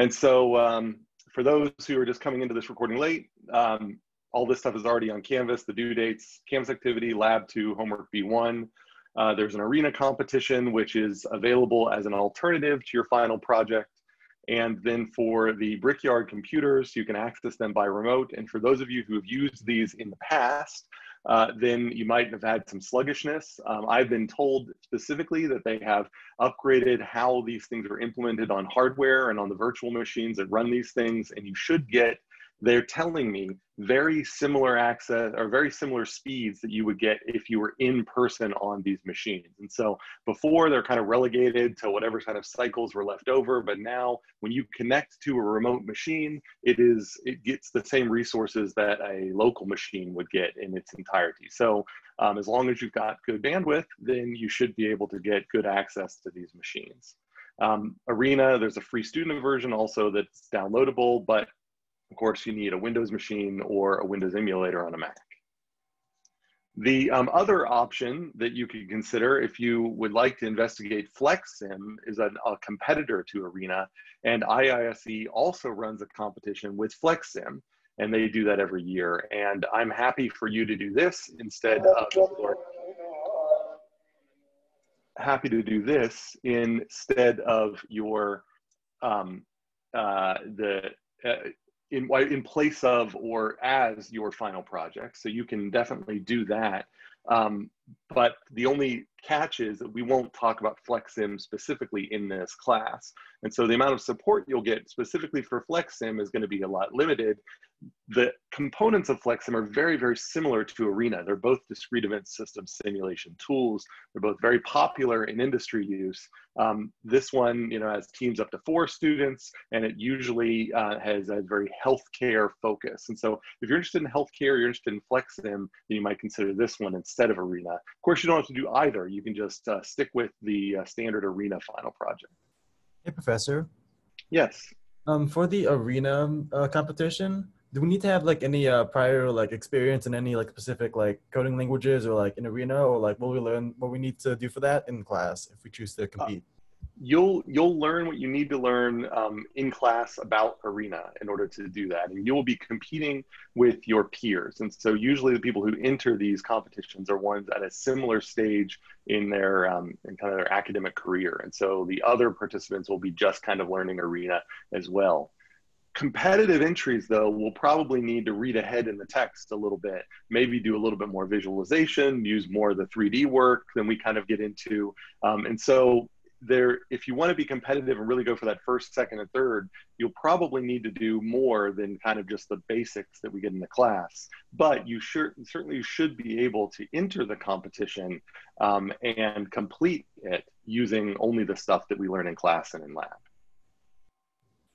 And so um, for those who are just coming into this recording late, um, all this stuff is already on Canvas, the due dates, Canvas activity, lab two, homework B1. Uh, there's an arena competition, which is available as an alternative to your final project. And then for the Brickyard computers, you can access them by remote. And for those of you who have used these in the past, uh, then you might have had some sluggishness. Um, I've been told specifically that they have upgraded how these things are implemented on hardware and on the virtual machines that run these things, and you should get they're telling me very similar access or very similar speeds that you would get if you were in person on these machines. And so before they're kind of relegated to whatever kind of cycles were left over, but now when you connect to a remote machine, it is it gets the same resources that a local machine would get in its entirety. So um, as long as you've got good bandwidth, then you should be able to get good access to these machines. Um, Arena, there's a free student version also that's downloadable, but of course, you need a Windows machine or a Windows emulator on a Mac. The um, other option that you could consider if you would like to investigate FlexSim is a, a competitor to Arena, and IISE also runs a competition with FlexSim, and they do that every year. And I'm happy for you to do this instead of your, happy to do this instead of your um, uh, the uh, in, in place of or as your final project. So you can definitely do that. Um, but the only catch is that we won't talk about FlexSim specifically in this class. And so the amount of support you'll get specifically for FlexSim is going to be a lot limited. The components of FlexSim are very, very similar to Arena. They're both discrete event system simulation tools. They're both very popular in industry use. Um, this one, you know, has teams up to four students, and it usually uh, has a very healthcare focus. And so if you're interested in healthcare, you're interested in FlexSim, then you might consider this one instead of Arena. Of course, you don't have to do either. You can just uh, stick with the uh, standard arena final project. Hey, Professor. Yes. Um, for the arena uh, competition, do we need to have like any uh, prior like experience in any like specific like coding languages or like in arena or like will we learn what we need to do for that in class if we choose to compete? You'll you'll learn what you need to learn um, in class about arena in order to do that. And you will be competing with your peers. And so usually the people who enter these competitions are ones at a similar stage in their um, in kind of their academic career. And so the other participants will be just kind of learning arena as well. Competitive entries though will probably need to read ahead in the text a little bit maybe do a little bit more visualization use more of the 3d work than we kind of get into. Um, and so there if you want to be competitive and really go for that first second and third you'll probably need to do more than kind of just the basics that we get in the class. But you sure, certainly should be able to enter the competition um, and complete it using only the stuff that we learn in class and in lab.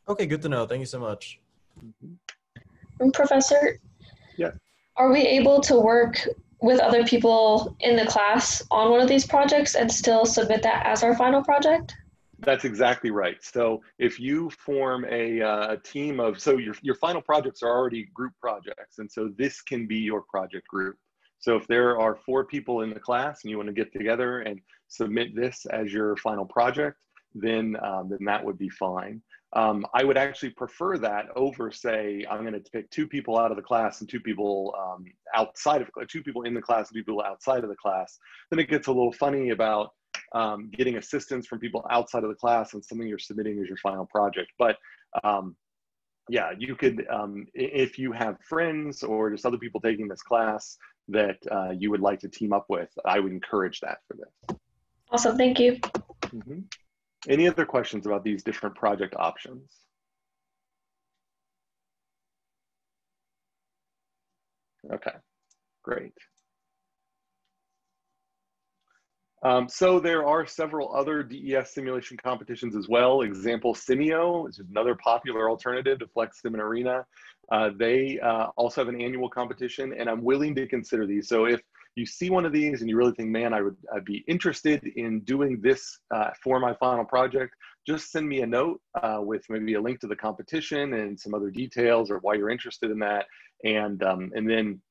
Okay good to know. Thank you so much. Mm-hmm. professor yeah. are we able to work with other people in the class on one of these projects and still submit that as our final project? That's exactly right. So if you form a, uh, team of, so your, your final projects are already group projects. And so this can be your project group. So if there are four people in the class and you want to get together and submit this as your final project, then, um, then that would be fine. Um, I would actually prefer that over, say, I'm going to pick two people out of the class and two people um, outside of two people in the class and two people outside of the class. Then it gets a little funny about um, getting assistance from people outside of the class and something you're submitting as your final project. But um, yeah, you could, um, if you have friends or just other people taking this class that uh, you would like to team up with, I would encourage that for this. Awesome, thank you. Mm -hmm. Any other questions about these different project options? Okay, great. Um, so there are several other DES simulation competitions as well. Example, Simio, is another popular alternative to FlexSim and Arena. Uh, they uh, also have an annual competition and I'm willing to consider these. So if you see one of these and you really think, man, I would I'd be interested in doing this uh, for my final project, just send me a note uh, with maybe a link to the competition and some other details or why you're interested in that. And, um, and then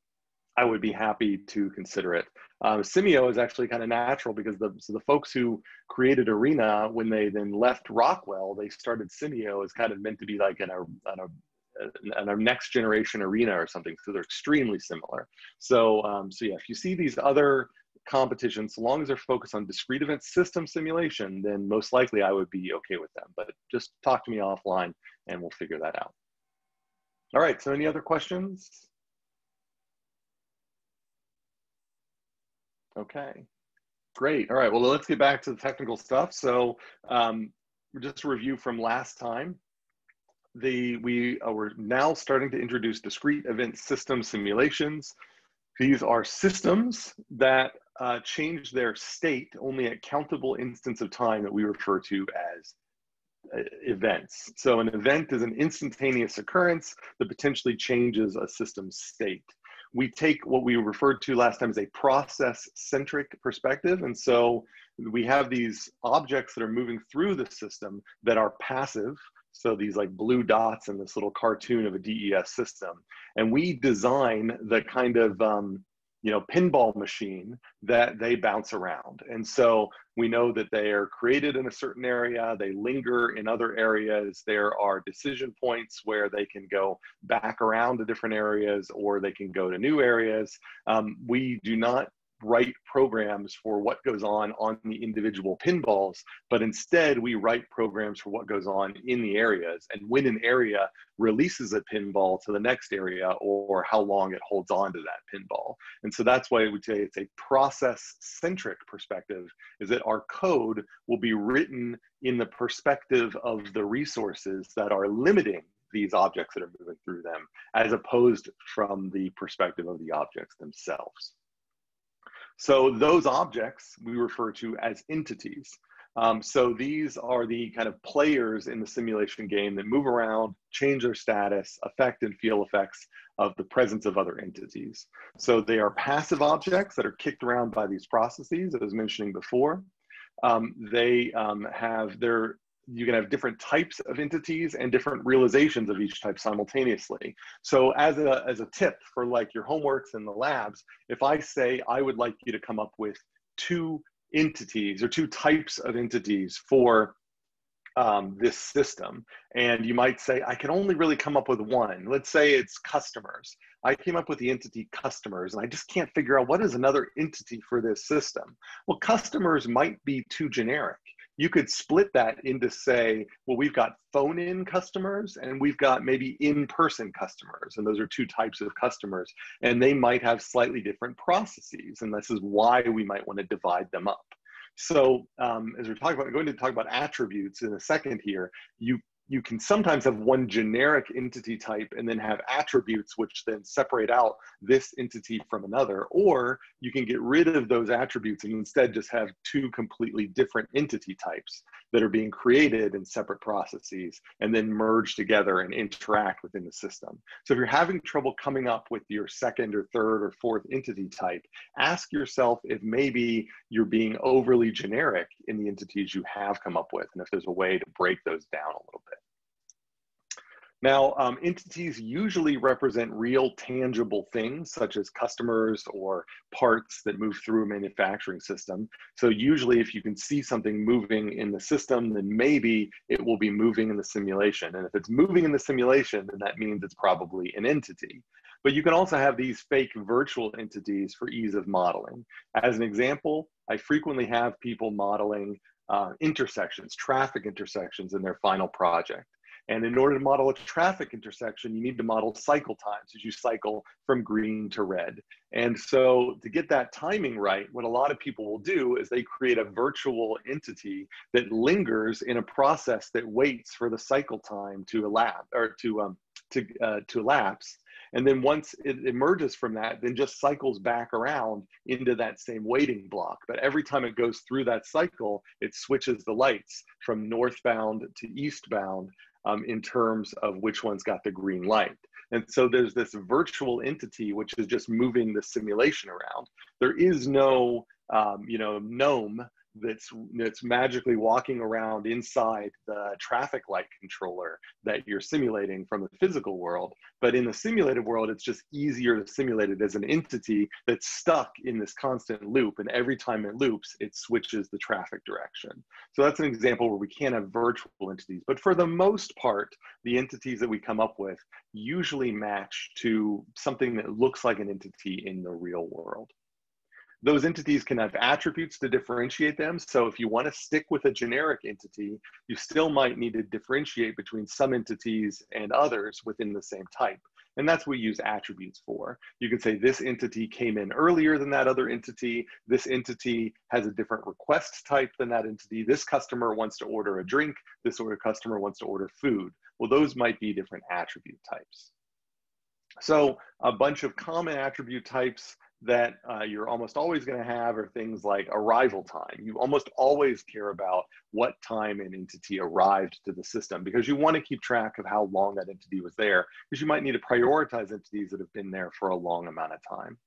I would be happy to consider it. Um, Simio is actually kind of natural because the so the folks who created Arena when they then left Rockwell, they started Simio as kind of meant to be like an, an, an, an next generation Arena or something. So they're extremely similar. So um, so yeah, if you see these other competitions, so long as they're focused on discrete event system simulation, then most likely I would be okay with them. But just talk to me offline and we'll figure that out. All right, so any other questions? Okay, great. All right, well, let's get back to the technical stuff. So um, just a review from last time. The, we we're now starting to introduce discrete event system simulations. These are systems that uh, change their state only at countable instants of time that we refer to as uh, events. So an event is an instantaneous occurrence that potentially changes a system's state we take what we referred to last time as a process centric perspective. And so we have these objects that are moving through the system that are passive. So these like blue dots in this little cartoon of a DES system. And we design the kind of um, you know pinball machine that they bounce around. And so we know that they are created in a certain area. They linger in other areas. There are decision points where they can go back around to different areas or they can go to new areas. Um, we do not write programs for what goes on on the individual pinballs, but instead we write programs for what goes on in the areas and when an area releases a pinball to the next area or how long it holds on to that pinball. And so that's why I would say it's a process centric perspective is that our code will be written in the perspective of the resources that are limiting these objects that are moving through them as opposed from the perspective of the objects themselves. So those objects we refer to as entities. Um, so these are the kind of players in the simulation game that move around, change their status, affect and feel effects of the presence of other entities. So they are passive objects that are kicked around by these processes, as I was mentioning before. Um, they um, have their you can have different types of entities and different realizations of each type simultaneously. So as a, as a tip for like your homeworks in the labs, if I say I would like you to come up with two entities or two types of entities for um, this system, and you might say, I can only really come up with one. Let's say it's customers. I came up with the entity customers, and I just can't figure out what is another entity for this system. Well, customers might be too generic you could split that into say, well, we've got phone in customers and we've got maybe in person customers. And those are two types of customers. And they might have slightly different processes. And this is why we might want to divide them up. So um, as we're talking about, going to talk about attributes in a second here, you you can sometimes have one generic entity type and then have attributes which then separate out this entity from another, or you can get rid of those attributes and instead just have two completely different entity types that are being created in separate processes and then merge together and interact within the system. So if you're having trouble coming up with your second or third or fourth entity type, ask yourself if maybe you're being overly generic in the entities you have come up with and if there's a way to break those down a little bit. Now, um, entities usually represent real tangible things such as customers or parts that move through a manufacturing system. So usually if you can see something moving in the system, then maybe it will be moving in the simulation. And if it's moving in the simulation, then that means it's probably an entity. But you can also have these fake virtual entities for ease of modeling. As an example, I frequently have people modeling uh, intersections, traffic intersections in their final project. And in order to model a traffic intersection, you need to model cycle times as you cycle from green to red. And so to get that timing right, what a lot of people will do is they create a virtual entity that lingers in a process that waits for the cycle time to elapse or to, um, to, uh, to elapse. And then once it emerges from that, then just cycles back around into that same waiting block. But every time it goes through that cycle, it switches the lights from northbound to eastbound um, in terms of which one's got the green light. And so there's this virtual entity which is just moving the simulation around. There is no, um, you know, gnome that's that's magically walking around inside the traffic light controller that you're simulating from the physical world. But in the simulated world it's just easier to simulate it as an entity that's stuck in this constant loop. And every time it loops it switches the traffic direction. So that's an example where we can't have virtual entities. But for the most part the entities that we come up with usually match to something that looks like an entity in the real world those entities can have attributes to differentiate them. So if you want to stick with a generic entity, you still might need to differentiate between some entities and others within the same type. And that's what we use attributes for. You can say this entity came in earlier than that other entity. This entity has a different request type than that entity. This customer wants to order a drink. This other customer wants to order food. Well, those might be different attribute types. So a bunch of common attribute types that uh, you're almost always going to have are things like arrival time. You almost always care about what time an entity arrived to the system because you want to keep track of how long that entity was there because you might need to prioritize entities that have been there for a long amount of time.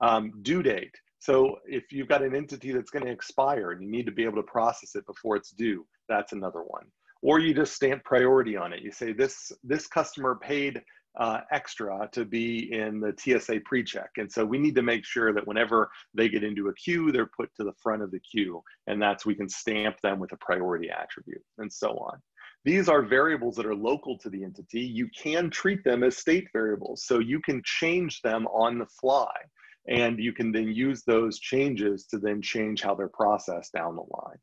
Um, due date. So if you've got an entity that's going to expire and you need to be able to process it before it's due, that's another one. Or you just stamp priority on it. You say this, this customer paid uh, extra to be in the TSA pre-check. And so we need to make sure that whenever they get into a queue, they're put to the front of the queue. And that's, we can stamp them with a priority attribute and so on. These are variables that are local to the entity. You can treat them as state variables. So you can change them on the fly. And you can then use those changes to then change how they're processed down the line.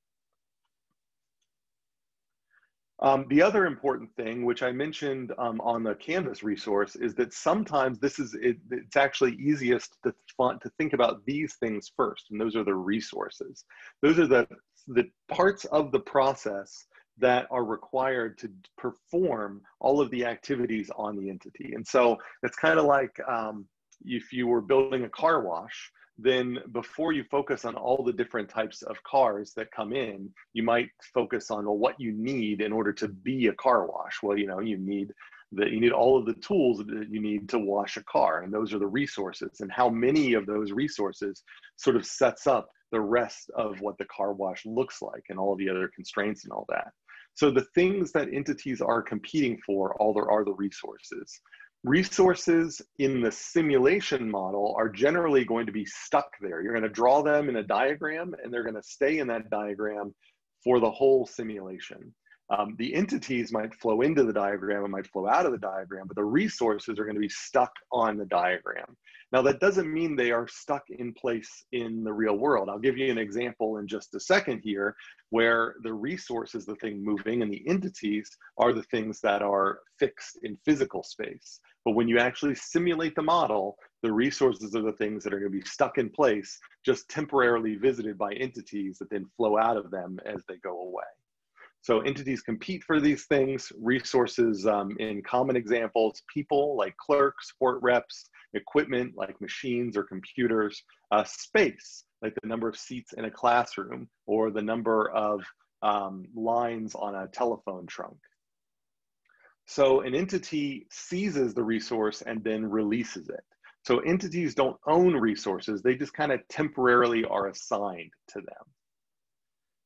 Um, the other important thing, which I mentioned um, on the Canvas resource, is that sometimes this is, it, it's actually easiest to, to think about these things first, and those are the resources. Those are the, the parts of the process that are required to perform all of the activities on the entity. And so it's kind of like um, if you were building a car wash, then before you focus on all the different types of cars that come in, you might focus on well, what you need in order to be a car wash. Well, you know, you need that you need all of the tools that you need to wash a car, and those are the resources. And how many of those resources sort of sets up the rest of what the car wash looks like and all the other constraints and all that. So the things that entities are competing for, all there are the resources resources in the simulation model are generally going to be stuck there. You're going to draw them in a diagram and they're going to stay in that diagram for the whole simulation. Um, the entities might flow into the diagram and might flow out of the diagram, but the resources are going to be stuck on the diagram. Now, that doesn't mean they are stuck in place in the real world. I'll give you an example in just a second here, where the resource is the thing moving and the entities are the things that are fixed in physical space. But when you actually simulate the model, the resources are the things that are going to be stuck in place, just temporarily visited by entities that then flow out of them as they go away. So entities compete for these things, resources um, in common examples, people like clerks, support reps, equipment like machines or computers, uh, space like the number of seats in a classroom or the number of um, lines on a telephone trunk. So an entity seizes the resource and then releases it. So entities don't own resources, they just kind of temporarily are assigned to them.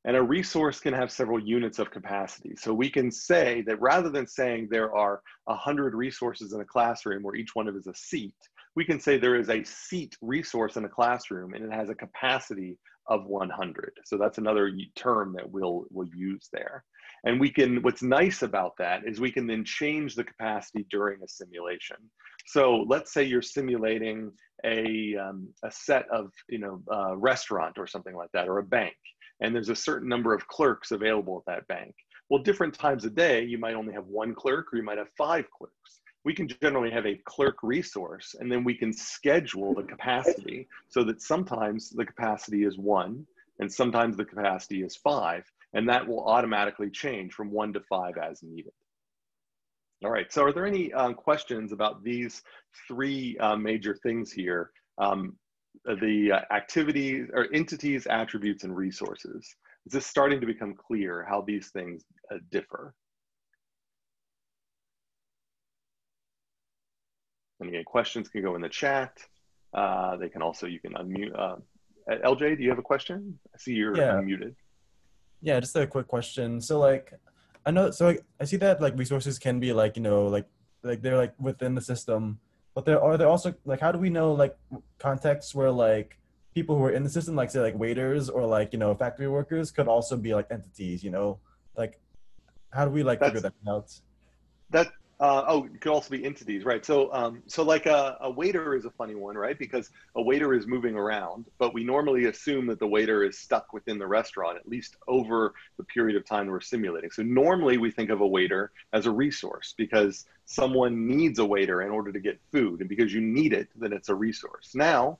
And a resource can have several units of capacity. So we can say that rather than saying there are 100 resources in a classroom where each one of is a seat, we can say there is a seat resource in a classroom and it has a capacity of 100. So that's another term that we'll, we'll use there. And we can, what's nice about that is we can then change the capacity during a simulation. So let's say you're simulating a, um, a set of, you know, a restaurant or something like that, or a bank and there's a certain number of clerks available at that bank. Well, different times a day, you might only have one clerk or you might have five clerks. We can generally have a clerk resource and then we can schedule the capacity so that sometimes the capacity is one and sometimes the capacity is five, and that will automatically change from one to five as needed. All right, so are there any um, questions about these three uh, major things here? Um, the uh, activities or entities, attributes, and resources. Is this starting to become clear how these things uh, differ? And again, questions can go in the chat. Uh, they can also, you can unmute. Uh, LJ, do you have a question? I see you're yeah. unmuted. Yeah, just a quick question. So like, I know. So I see that like resources can be like you know like like they're like within the system, but there are there also like how do we know like contexts where like people who are in the system, like say like waiters or like you know factory workers, could also be like entities. You know, like how do we like figure that out? That uh, oh, it could also be entities, right? So, um, so like a, a waiter is a funny one, right? Because a waiter is moving around, but we normally assume that the waiter is stuck within the restaurant at least over the period of time we're simulating. So normally we think of a waiter as a resource because someone needs a waiter in order to get food, and because you need it, then it's a resource. Now,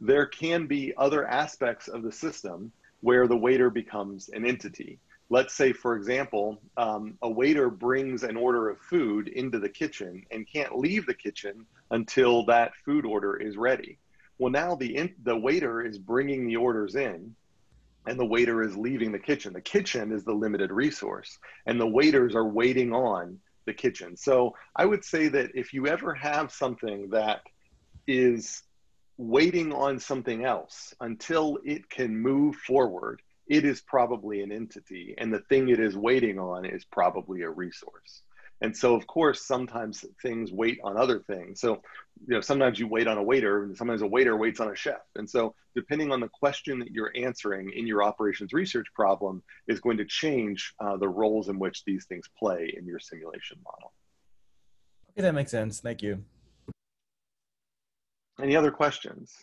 there can be other aspects of the system where the waiter becomes an entity let's say for example um, a waiter brings an order of food into the kitchen and can't leave the kitchen until that food order is ready. Well now the in, the waiter is bringing the orders in and the waiter is leaving the kitchen. The kitchen is the limited resource and the waiters are waiting on the kitchen. So i would say that if you ever have something that is waiting on something else until it can move forward it is probably an entity and the thing it is waiting on is probably a resource. And so of course sometimes things wait on other things. So you know sometimes you wait on a waiter and sometimes a waiter waits on a chef. And so depending on the question that you're answering in your operations research problem is going to change uh, the roles in which these things play in your simulation model. Okay, that makes sense. Thank you. any other questions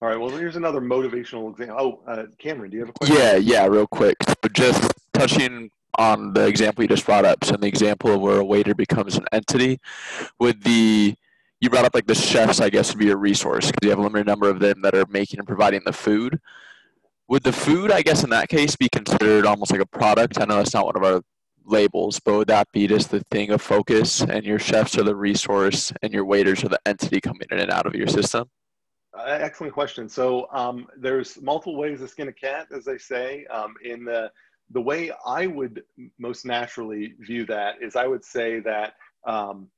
all right well here's another motivational example oh uh, cameron do you have a question Yeah, yeah, real quick. So just touching on the example you just brought up, so in the example of where a waiter becomes an entity, would the you brought up like the chefs, I guess, would be a resource because you have a limited number of them that are making and providing the food. Would the food, I guess, in that case, be considered almost like a product? I know that's not one of our labels, but would that be just the thing of focus, and your chefs are the resource, and your waiters are the entity coming in and out of your system? Uh, excellent question. So um, there's multiple ways to skin a cat, as they say. Um, in the the way I would most naturally view that is, I would say that um,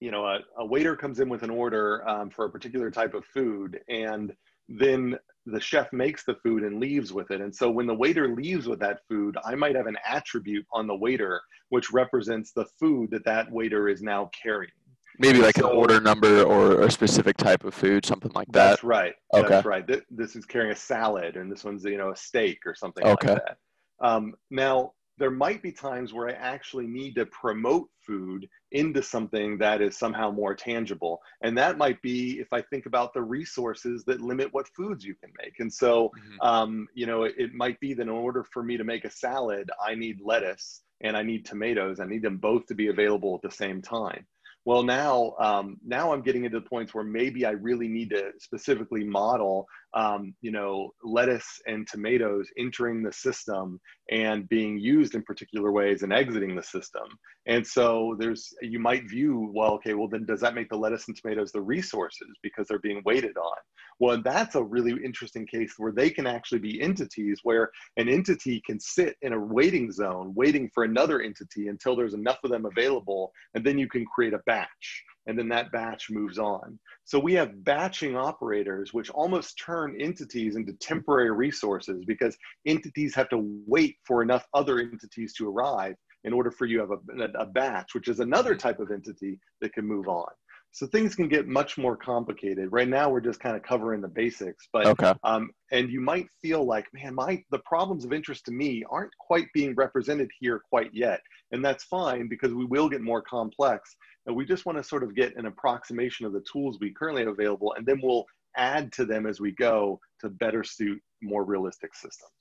you know a, a waiter comes in with an order um, for a particular type of food, and then the chef makes the food and leaves with it. And so when the waiter leaves with that food, I might have an attribute on the waiter which represents the food that that waiter is now carrying. Maybe like So- an order number or a specific type of food, something like that. That's right. Okay. That's right. Th- This is carrying a salad, and this one's you know a steak or something Okay. like that. Um, now there might be times where I actually need to promote food into something that is somehow more tangible, and that might be if I think about the resources that limit what foods you can make. And so, Mhm. um, you know, it, it might be that in order for me to make a salad, I need lettuce and I need tomatoes. I need them both to be available at the same time. Well, now, um, now I'm getting into the points where maybe I really need to specifically model, um, you know, lettuce and tomatoes entering the system and being used in particular ways and exiting the system. And so there's, you might view, well, okay, well then does that make the lettuce and tomatoes the resources because they're being waited on? Well, that's a really interesting case where they can actually be entities where an entity can sit in a waiting zone waiting for another entity until there's enough of them available and then you can create a batch and then that batch moves on. So we have batching operators which almost turn entities into temporary resources because entities have to wait for enough other entities to arrive in order for you to have a, a batch which is another mm-hmm. type of entity that can move on so things can get much more complicated right now we're just kind of covering the basics but Okay. um, and you might feel like man my the problems of interest to me aren't quite being represented here quite yet and that's fine because we will get more complex and we just want to sort of get an approximation of the tools we currently have available and then we'll add to them as we go to better suit more realistic systems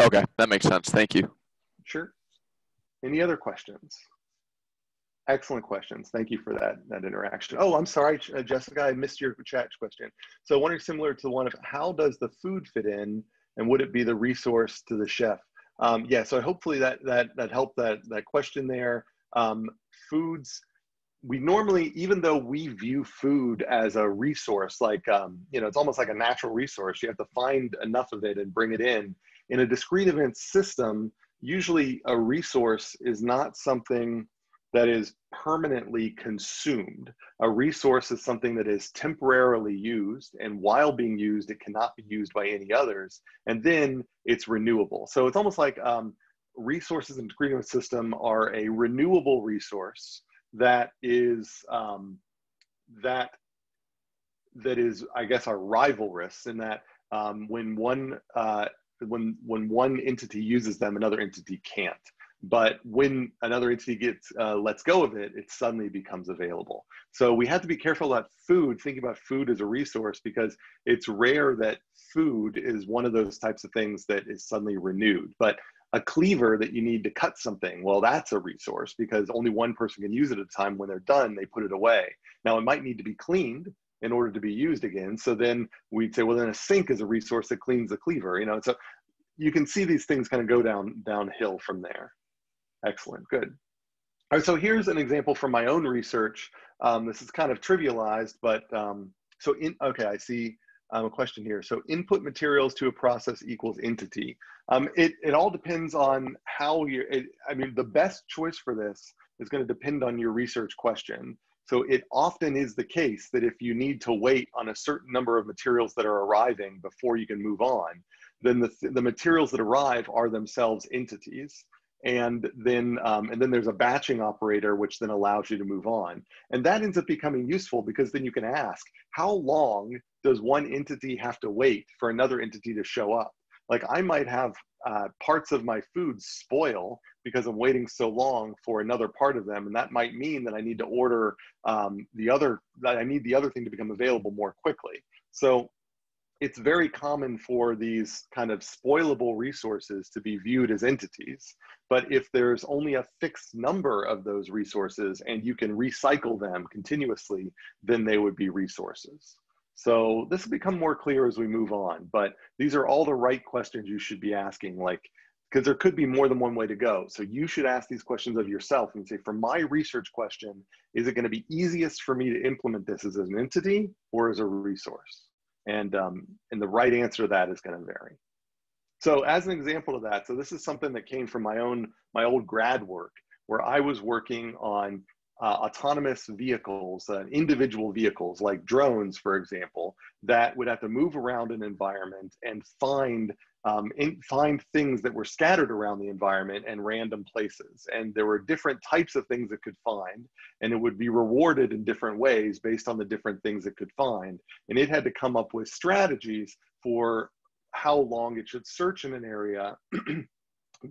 Okay, that makes sense. Thank you. sure any other questions excellent questions. Thank you for that that interaction. Oh i'm sorry uh, jessica i missed your chat question. So wondering similar to the one of how does the food fit in and would it be the resource to the chef? Um, yeah so hopefully that that that helped that that question there. Um, foods we normally even though we view food as a resource like um, you know it's almost like a natural resource you have to find enough of it and bring it in. In a discrete event system usually a resource is not something that is permanently consumed. A resource is something that is temporarily used, and while being used, it cannot be used by any others, and then it's renewable. So it's almost like um, resources in the system are a renewable resource that is um, that that is, I guess, are rivalrous in that um, when one uh, when when one entity uses them, another entity can't. But when another entity gets uh, lets go of it, it suddenly becomes available. So we have to be careful about food, thinking about food as a resource, because it's rare that food is one of those types of things that is suddenly renewed. But a cleaver that you need to cut something, well, that's a resource because only one person can use it at a time. When they're done, they put it away. Now, it might need to be cleaned in order to be used again. So then we'd say, well, then a sink is a resource that cleans the cleaver, you know. So you can see these things kind of go down downhill from there. Excellent, good. All right, so here's an example from my own research. Um, this is kind of trivialized, but um, so in, okay, I see um, a question here. So input materials to a process equals entity. Um, it, it all depends on how you, I mean, the best choice for this is gonna depend on your research question. So it often is the case that if you need to wait on a certain number of materials that are arriving before you can move on, then the, the materials that arrive are themselves entities. And then, um, and then there's a batching operator, which then allows you to move on. And that ends up becoming useful because then you can ask, how long does one entity have to wait for another entity to show up? Like I might have uh, parts of my food spoil because I'm waiting so long for another part of them. And that might mean that I need to order um, the other, that I need the other thing to become available more quickly. So it's very common for these kind of spoilable resources to be viewed as entities. But if there's only a fixed number of those resources and you can recycle them continuously, then they would be resources. So this will become more clear as we move on, but these are all the right questions you should be asking, like, because there could be more than one way to go. So you should ask these questions of yourself and say, for my research question, is it gonna be easiest for me to implement this as an entity or as a resource? And, um, and the right answer to that is gonna vary. So as an example of that, so this is something that came from my own, my old grad work, where I was working on uh, autonomous vehicles, uh, individual vehicles like drones, for example, that would have to move around an environment and find um, in, find things that were scattered around the environment and random places. And there were different types of things it could find, and it would be rewarded in different ways based on the different things it could find. And it had to come up with strategies for how long it should search in an area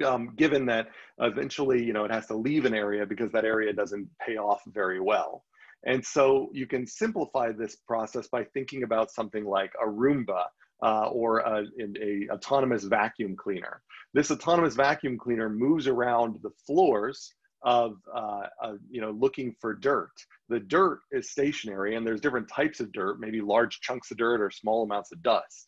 um, given that eventually, you know, it has to leave an area because that area doesn't pay off very well. And so you can simplify this process by thinking about something like a Roomba uh, or a, a, autonomous vacuum cleaner. This autonomous vacuum cleaner moves around the floors of, uh, you know, looking for dirt. The dirt is stationary and there's different types of dirt, maybe large chunks of dirt or small amounts of dust.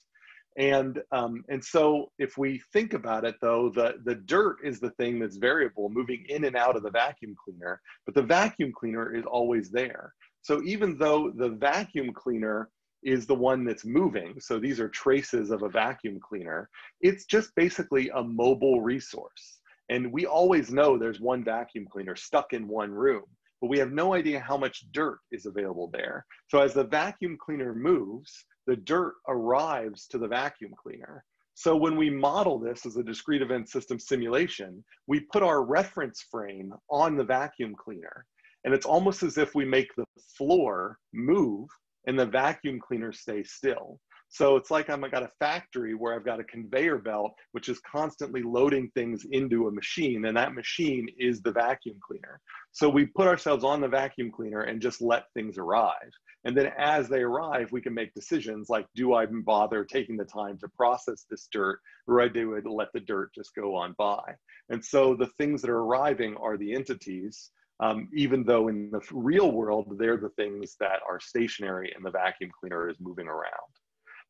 And, um, and so if we think about it though, the, the dirt is the thing that's variable moving in and out of the vacuum cleaner, but the vacuum cleaner is always there. So even though the vacuum cleaner is the one that's moving, so these are traces of a vacuum cleaner, it's just basically a mobile resource. And we always know there's one vacuum cleaner stuck in one room, but we have no idea how much dirt is available there. So as the vacuum cleaner moves, the dirt arrives to the vacuum cleaner. So when we model this as a discrete event system simulation, we put our reference frame on the vacuum cleaner. And it's almost as if we make the floor move and the vacuum cleaner stay still. So it's like I've got a factory where I've got a conveyor belt, which is constantly loading things into a machine, and that machine is the vacuum cleaner. So we put ourselves on the vacuum cleaner and just let things arrive. And then as they arrive, we can make decisions like, do I bother taking the time to process this dirt, or I do let the dirt just go on by? And so the things that are arriving are the entities, um, even though in the real world, they're the things that are stationary and the vacuum cleaner is moving around.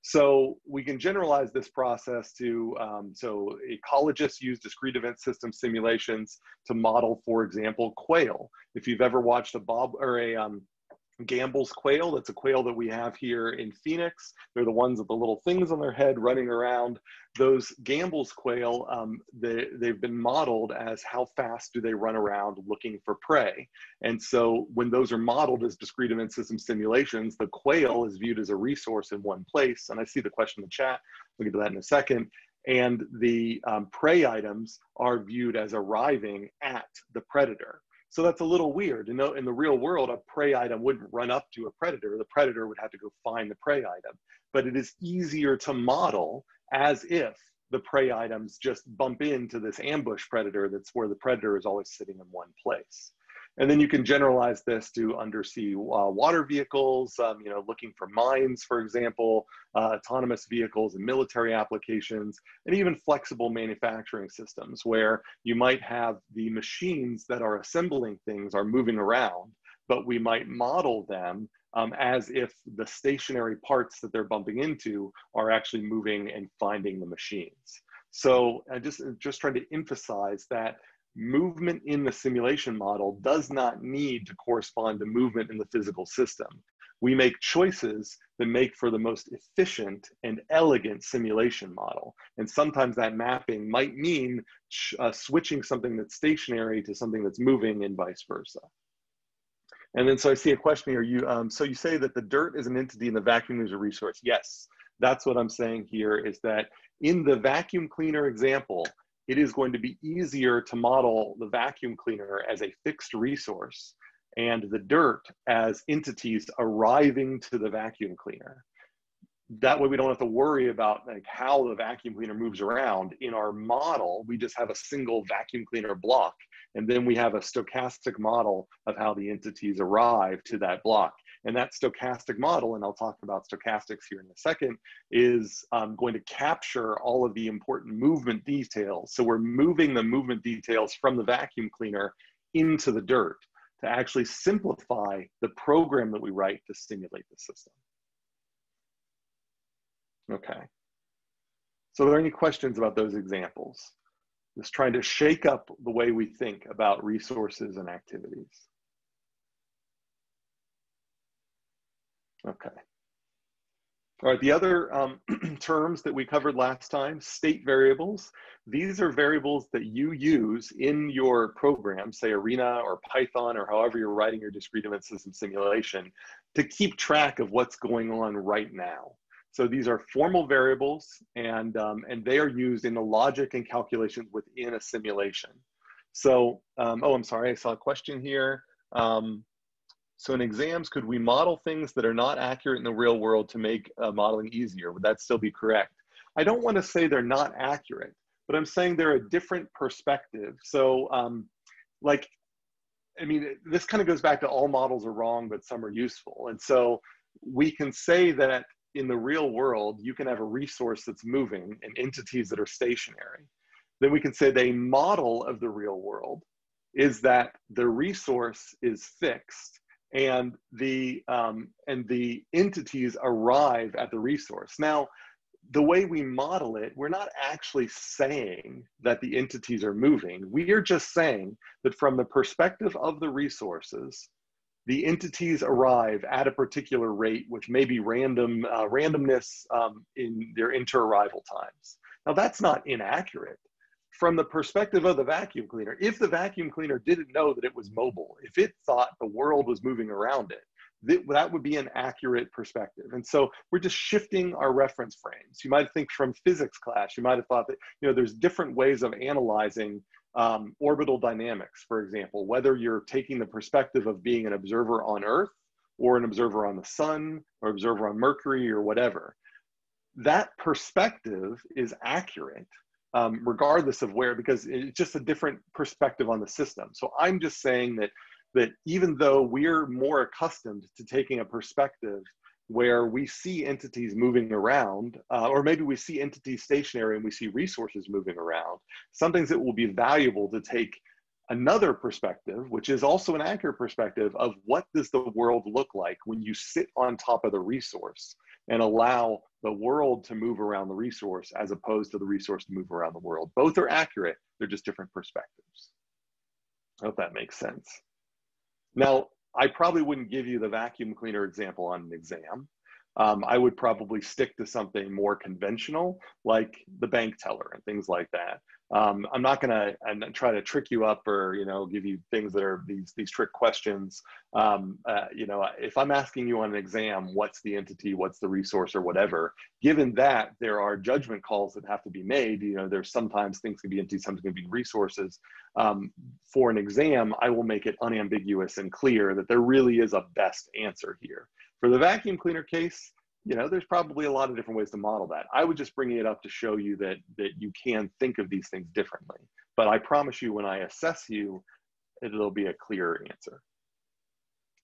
So we can generalize this process to, um, so ecologists use discrete event system simulations to model, for example, quail. If you've ever watched a bob or a, um, Gambel's quail, that's a quail that we have here in Phoenix. They're the ones with the little things on their head running around. Those Gambel's quail, um, they, they've been modeled as how fast do they run around looking for prey. And so when those are modeled as discrete event system simulations, the quail is viewed as a resource in one place. And I see the question in the chat, we'll get to that in a second. And the um, prey items are viewed as arriving at the predator. So that's a little weird. You know, in the real world, a prey item wouldn't run up to a predator. The predator would have to go find the prey item. But it is easier to model as if the prey items just bump into this ambush predator that's where the predator is always sitting in one place. And then you can generalize this to undersea uh, water vehicles, um, you know, looking for mines, for example, uh, autonomous vehicles and military applications, and even flexible manufacturing systems where you might have the machines that are assembling things are moving around, but we might model them um, as if the stationary parts that they're bumping into are actually moving and finding the machines. So I just, just trying to emphasize that movement in the simulation model does not need to correspond to movement in the physical system. We make choices that make for the most efficient and elegant simulation model. And sometimes that mapping might mean uh, switching something that's stationary to something that's moving and vice versa. And then, so I see a question here. You, um, so you say that the dirt is an entity and the vacuum is a resource. Yes, that's what I'm saying here is that in the vacuum cleaner example, it is going to be easier to model the vacuum cleaner as a fixed resource and the dirt as entities arriving to the vacuum cleaner. That way we don't have to worry about like how the vacuum cleaner moves around. In our model, we just have a single vacuum cleaner block and then we have a stochastic model of how the entities arrive to that block. And that stochastic model, and I'll talk about stochastics here in a second, is um, going to capture all of the important movement details. So we're moving the movement details from the vacuum cleaner into the dirt to actually simplify the program that we write to simulate the system. Okay. So are there any questions about those examples? Just trying to shake up the way we think about resources and activities. Okay. All right, the other um, terms that we covered last time, state variables. These are variables that you use in your program, say Arena or Python or however you're writing your discrete event system simulation to keep track of what's going on right now. So these are formal variables and, um, and they are used in the logic and calculations within a simulation. So, um, oh, I'm sorry, I saw a question here. Um, so in exams, could we model things that are not accurate in the real world to make uh, modeling easier? Would that still be correct? I don't want to say they're not accurate, but I'm saying they're a different perspective. So um, like, I mean, this kind of goes back to all models are wrong, but some are useful. And so we can say that in the real world, you can have a resource that's moving and entities that are stationary. Then we can say the model of the real world is that the resource is fixed and the um, and the entities arrive at the resource. Now, the way we model it, we're not actually saying that the entities are moving. We are just saying that from the perspective of the resources, the entities arrive at a particular rate, which may be random uh, randomness um, in their inter-arrival times. Now, that's not inaccurate from the perspective of the vacuum cleaner, if the vacuum cleaner didn't know that it was mobile, if it thought the world was moving around it, that, would be an accurate perspective. And so we're just shifting our reference frames. You might think from physics class, you might have thought that, you know, there's different ways of analyzing um, orbital dynamics, for example, whether you're taking the perspective of being an observer on Earth or an observer on the sun or observer on Mercury or whatever. That perspective is accurate um, regardless of where, because it's just a different perspective on the system. So I'm just saying that that even though we're more accustomed to taking a perspective where we see entities moving around, uh, or maybe we see entities stationary and we see resources moving around, sometimes it will be valuable to take another perspective, which is also an accurate perspective of what does the world look like when you sit on top of the resource and allow the world to move around the resource as opposed to the resource to move around the world. Both are accurate, they're just different perspectives. I hope that makes sense. Now, I probably wouldn't give you the vacuum cleaner example on an exam. Um, I would probably stick to something more conventional, like the bank teller and things like that. Um, I'm not going to try to trick you up or you know give you things that are these these trick questions. Um, uh, you know, if I'm asking you on an exam, what's the entity, what's the resource, or whatever. Given that there are judgment calls that have to be made, you know, there's sometimes things can be entities, sometimes can be resources. Um, for an exam, I will make it unambiguous and clear that there really is a best answer here. For the vacuum cleaner case, you know, there's probably a lot of different ways to model that. I would just bring it up to show you that that you can think of these things differently. But I promise you, when I assess you, it'll be a clearer answer.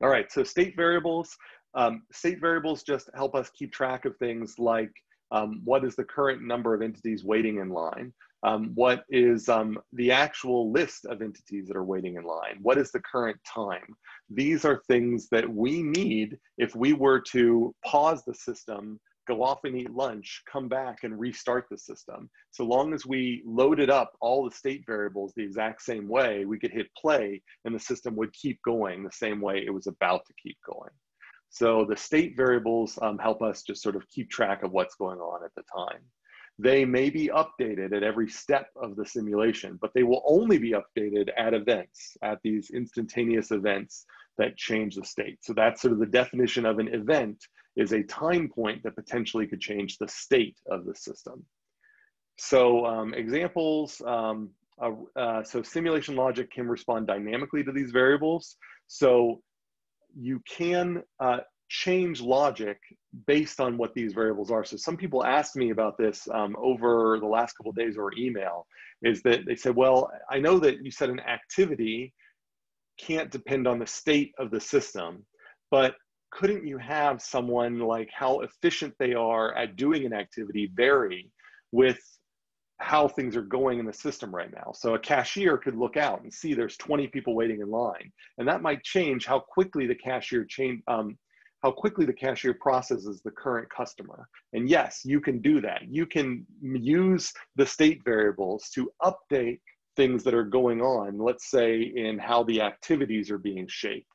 All right, so state variables. Um, state variables just help us keep track of things like um, what is the current number of entities waiting in line? Um, what is um, the actual list of entities that are waiting in line? What is the current time? These are things that we need if we were to pause the system, go off and eat lunch, come back and restart the system. So long as we loaded up all the state variables the exact same way, we could hit play and the system would keep going the same way it was about to keep going. So the state variables um, help us just sort of keep track of what's going on at the time. They may be updated at every step of the simulation, but they will only be updated at events, at these instantaneous events that change the state. So that's sort of the definition of an event is a time point that potentially could change the state of the system. So um, examples, um, uh, uh, so simulation logic can respond dynamically to these variables. So you can uh, change logic based on what these variables are. So some people asked me about this um, over the last couple days or email, is that they said, well, I know that you said an activity can't depend on the state of the system, but couldn't you have someone like how efficient they are at doing an activity vary with how things are going in the system right now. So a cashier could look out and see there's 20 people waiting in line, and that might change how quickly the cashier change, um, how quickly the cashier processes the current customer. And yes, you can do that. You can use the state variables to update things that are going on, let's say in how the activities are being shaped.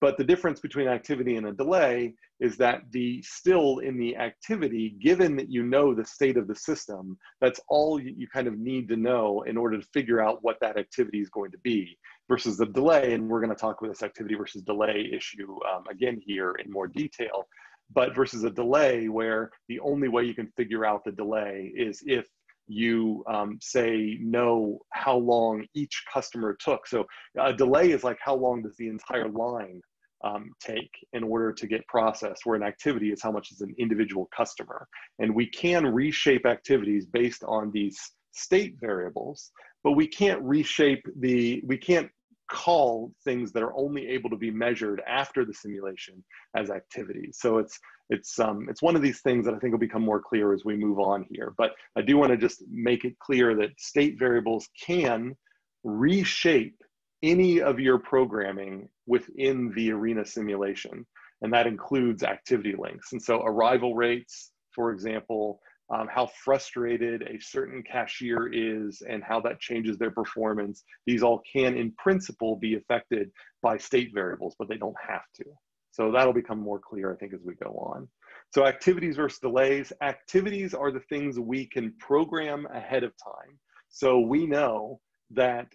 But the difference between activity and a delay is that the still in the activity, given that you know the state of the system, that's all you, kind of need to know in order to figure out what that activity is going to be versus the delay. And we're going to talk about this activity versus delay issue um, again here in more detail. But versus a delay where the only way you can figure out the delay is if you um, say know how long each customer took. So a delay is like how long does the entire line um, take in order to get processed, where an activity is how much is an individual customer. And we can reshape activities based on these state variables, but we can't reshape the, we can't call things that are only able to be measured after the simulation as activities. So it's it's um, it's one of these things that I think will become more clear as we move on here. But I do want to just make it clear that state variables can reshape any of your programming within the arena simulation. And that includes activity links. And so arrival rates, for example, um, how frustrated a certain cashier is and how that changes their performance. These all can, in principle, be affected by state variables, but they don't have to. So that'll become more clear, I think, as we go on. So activities versus delays. Activities are the things we can program ahead of time. So we know that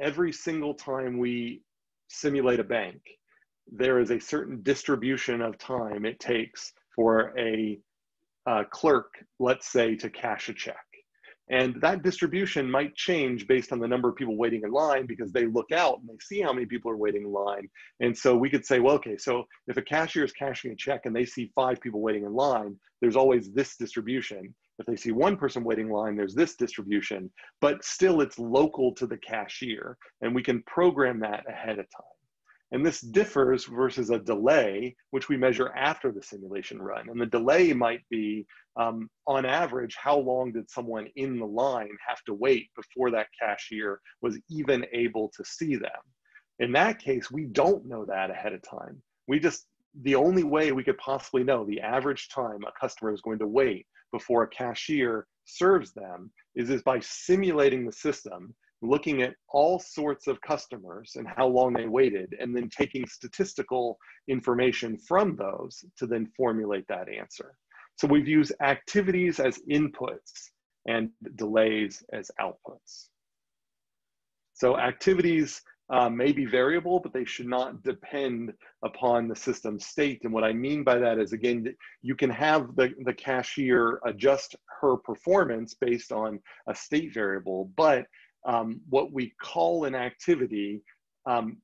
every single time we simulate a bank, there is a certain distribution of time it takes for a uh, clerk, let's say, to cash a check. And that distribution might change based on the number of people waiting in line because they look out and they see how many people are waiting in line. And so we could say, well, okay, so if a cashier is cashing a check and they see five people waiting in line, there's always this distribution. If they see one person waiting line, there's this distribution, but still it's local to the cashier. And we can program that ahead of time. And this differs versus a delay, which we measure after the simulation run. And the delay might be, um, on average, how long did someone in the line have to wait before that cashier was even able to see them? In that case, we don't know that ahead of time. We just, the only way we could possibly know the average time a customer is going to wait before a cashier serves them is, is by simulating the system looking at all sorts of customers and how long they waited, and then taking statistical information from those to then formulate that answer. So we've used activities as inputs and delays as outputs. So activities uh, may be variable, but they should not depend upon the system state. And what I mean by that is, again, you can have the, the cashier adjust her performance based on a state variable, but um, what we call an activity um,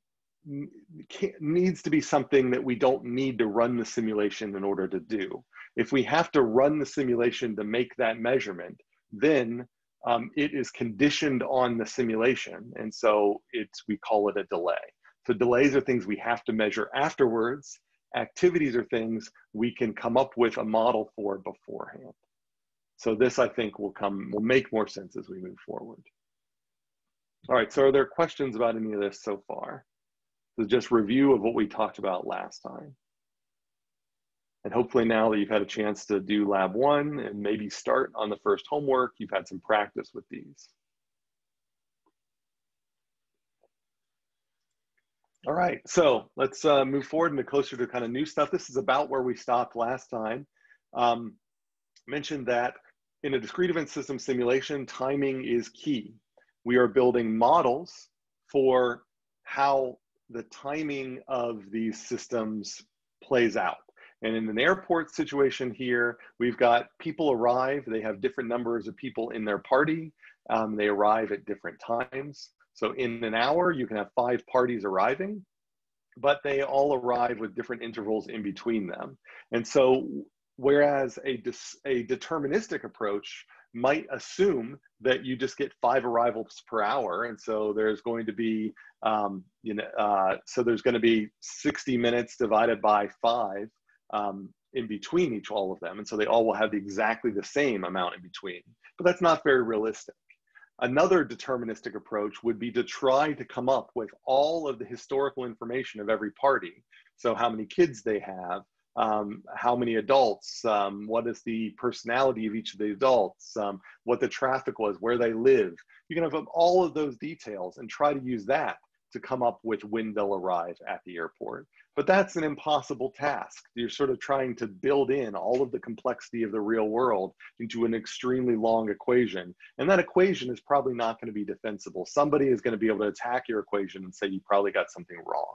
needs to be something that we don't need to run the simulation in order to do. If we have to run the simulation to make that measurement, then um, it is conditioned on the simulation. And so it's, we call it a delay. So delays are things we have to measure afterwards. Activities are things we can come up with a model for beforehand. So this, I think, will come, will make more sense as we move forward. All right, so are there questions about any of this so far? So just review of what we talked about last time. And hopefully now that you've had a chance to do lab one and maybe start on the first homework, you've had some practice with these. All right, so let's uh, move forward into closer to kind of new stuff. This is about where we stopped last time. Um, mentioned that in a discrete event system simulation, timing is key. We are building models for how the timing of these systems plays out. And in an airport situation here, we've got people arrive, they have different numbers of people in their party. Um, they arrive at different times. So in an hour, you can have five parties arriving, but they all arrive with different intervals in between them. And so whereas a, a deterministic approach might assume that you just get five arrivals per hour. And so there's going to be, um, you know, uh, so there's going to be 60 minutes divided by five um, in between each all of them. And so they all will have exactly the same amount in between. But that's not very realistic. Another deterministic approach would be to try to come up with all of the historical information of every party. So how many kids they have, um, how many adults, um, what is the personality of each of the adults, um, what the traffic was, where they live. You can have all of those details and try to use that to come up with when they'll arrive at the airport. But that's an impossible task. You're sort of trying to build in all of the complexity of the real world into an extremely long equation. And that equation is probably not going to be defensible. Somebody is going to be able to attack your equation and say you probably got something wrong.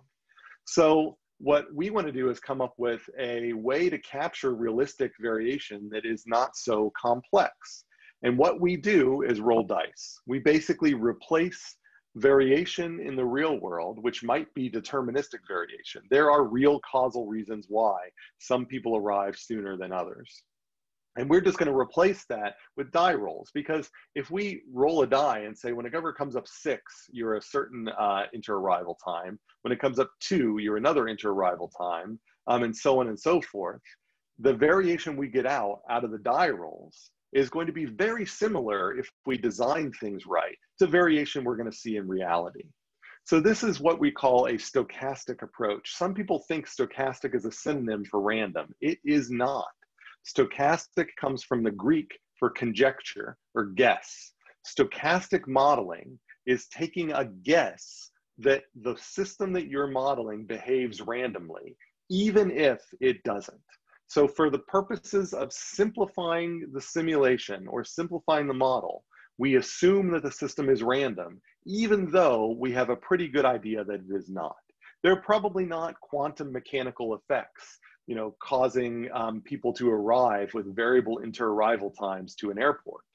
So what we want to do is come up with a way to capture realistic variation that is not so complex. And what we do is roll dice. We basically replace variation in the real world, which might be deterministic variation. There are real causal reasons why some people arrive sooner than others. And we're just going to replace that with die rolls because if we roll a die and say when a number comes up six, you're a certain uh, inter-arrival time. When it comes up two, you're another inter-arrival time, um, and so on and so forth. The variation we get out out of the die rolls is going to be very similar if we design things right to variation we're going to see in reality. So this is what we call a stochastic approach. Some people think stochastic is a synonym for random. It is not. Stochastic comes from the Greek for conjecture or guess. Stochastic modeling is taking a guess that the system that you're modeling behaves randomly, even if it doesn't. So for the purposes of simplifying the simulation or simplifying the model, we assume that the system is random, even though we have a pretty good idea that it is not. There are probably not quantum mechanical effects, you know, causing um, people to arrive with variable inter-arrival times to an airport.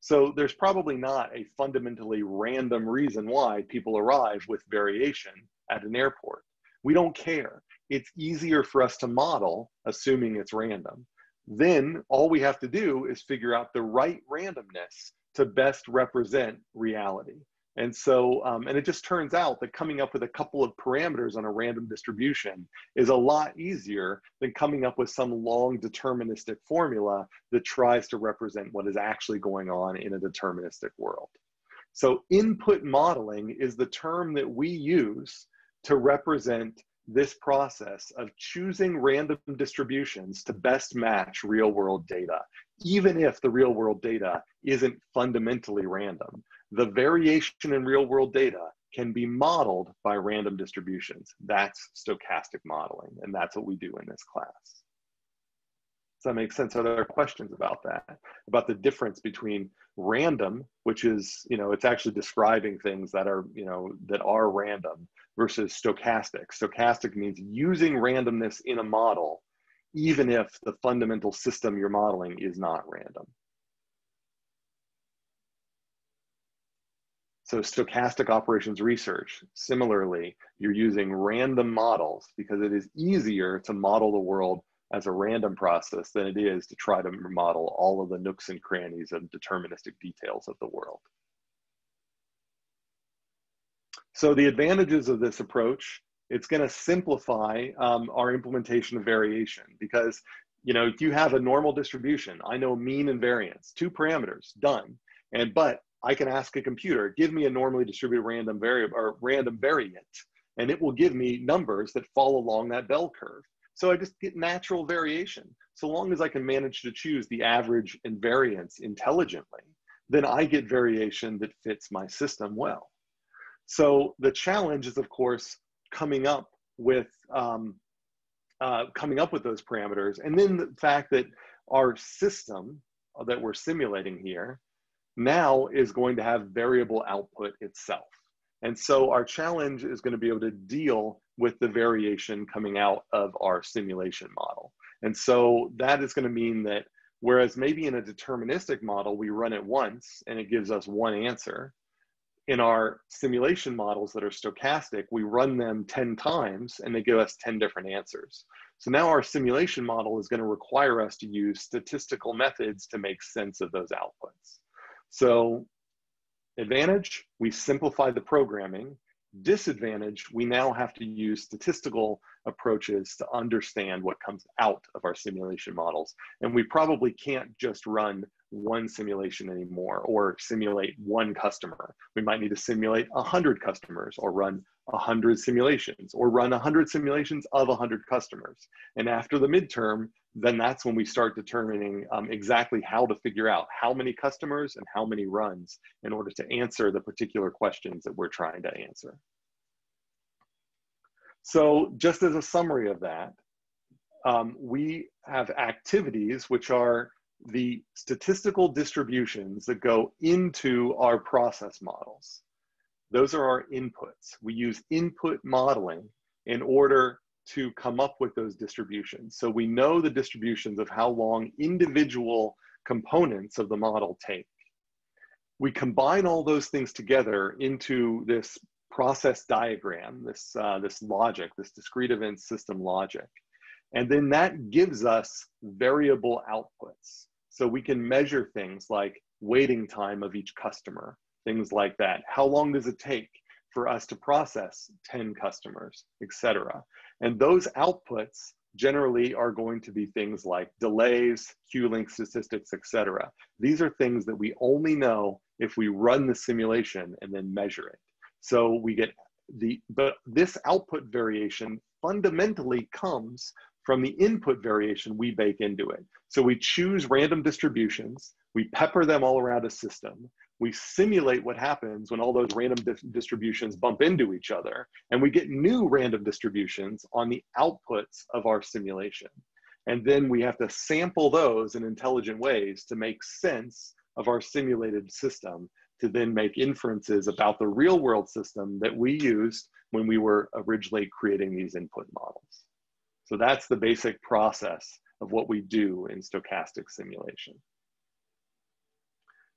So there's probably not a fundamentally random reason why people arrive with variation at an airport. We don't care it's easier for us to model, assuming it's random. Then all we have to do is figure out the right randomness to best represent reality. And so, um, and it just turns out that coming up with a couple of parameters on a random distribution is a lot easier than coming up with some long deterministic formula that tries to represent what is actually going on in a deterministic world. So input modeling is the term that we use to represent this process of choosing random distributions to best match real world data, even if the real world data isn't fundamentally random. the variation in real world data can be modeled by random distributions. That's stochastic modeling, and that's what we do in this class. Does that make sense? Are there questions about that? About the difference between random, which is, you know, it's actually describing things that are, you know, that are random versus stochastic. Stochastic means using randomness in a model, even if the fundamental system you're modeling is not random. So stochastic operations research, similarly, you're using random models because it is easier to model the world as a random process than it is to try to model all of the nooks and crannies and deterministic details of the world. So the advantages of this approach, it's going to simplify um, our implementation of variation because you know you have a normal distribution. I know mean and variance, two parameters, done. And but I can ask a computer, give me a normally distributed random variable or random variate, and it will give me numbers that fall along that bell curve. So I just get natural variation. So long as I can manage to choose the average and variance intelligently, then I get variation that fits my system well. So the challenge is, of course, coming up with um, uh, coming up with those parameters, and then the fact that our system that we're simulating here now is going to have variable output itself. And so our challenge is going to be able to deal with the variation coming out of our simulation model. And so that is going to mean that whereas maybe in a deterministic model, we run it once and it gives us one answer, in our simulation models that are stochastic, we run them 10 times and they give us 10 different answers. So now our simulation model is going to require us to use statistical methods to make sense of those outputs. So advantage, we simplify the programming disadvantage, we now have to use statistical approaches to understand what comes out of our simulation models. And we probably can't just run one simulation anymore or simulate one customer. We might need to simulate 100 customers or run 100 simulations or run 100 simulations of 100 customers. And after the midterm, then that's when we start determining um, exactly how to figure out how many customers and how many runs in order to answer the particular questions that we're trying to answer. So just as a summary of that, um, we have activities which are the statistical distributions that go into our process models. Those are our inputs. We use input modeling in order to come up with those distributions. So we know the distributions of how long individual components of the model take. We combine all those things together into this process diagram, this, uh, this logic, this discrete event system logic. And then that gives us variable outputs. So we can measure things like waiting time of each customer, things like that. How long does it take for us to process 10 customers, et cetera? And those outputs generally are going to be things like delays, queue length statistics, et cetera. These are things that we only know if we run the simulation and then measure it. So we get the, but this output variation fundamentally comes from the input variation we bake into it. So we choose random distributions, we pepper them all around a system, we simulate what happens when all those random di distributions bump into each other, and we get new random distributions on the outputs of our simulation. And then we have to sample those in intelligent ways to make sense of our simulated system to then make inferences about the real world system that we used when we were originally creating these input models. So that's the basic process of what we do in stochastic simulation.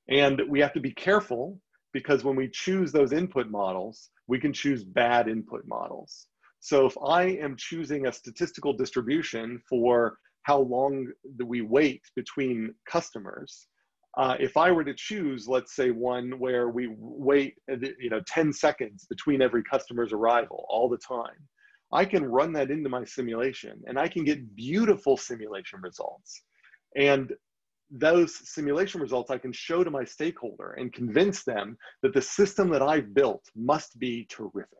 And we have to be careful because when we choose those input models, we can choose bad input models. So if I am choosing a statistical distribution for how long we wait between customers, uh, if I were to choose, let's say one where we wait, you know, 10 seconds between every customer's arrival all the time, I can run that into my simulation and I can get beautiful simulation results. And those simulation results I can show to my stakeholder and convince them that the system that I've built must be terrific.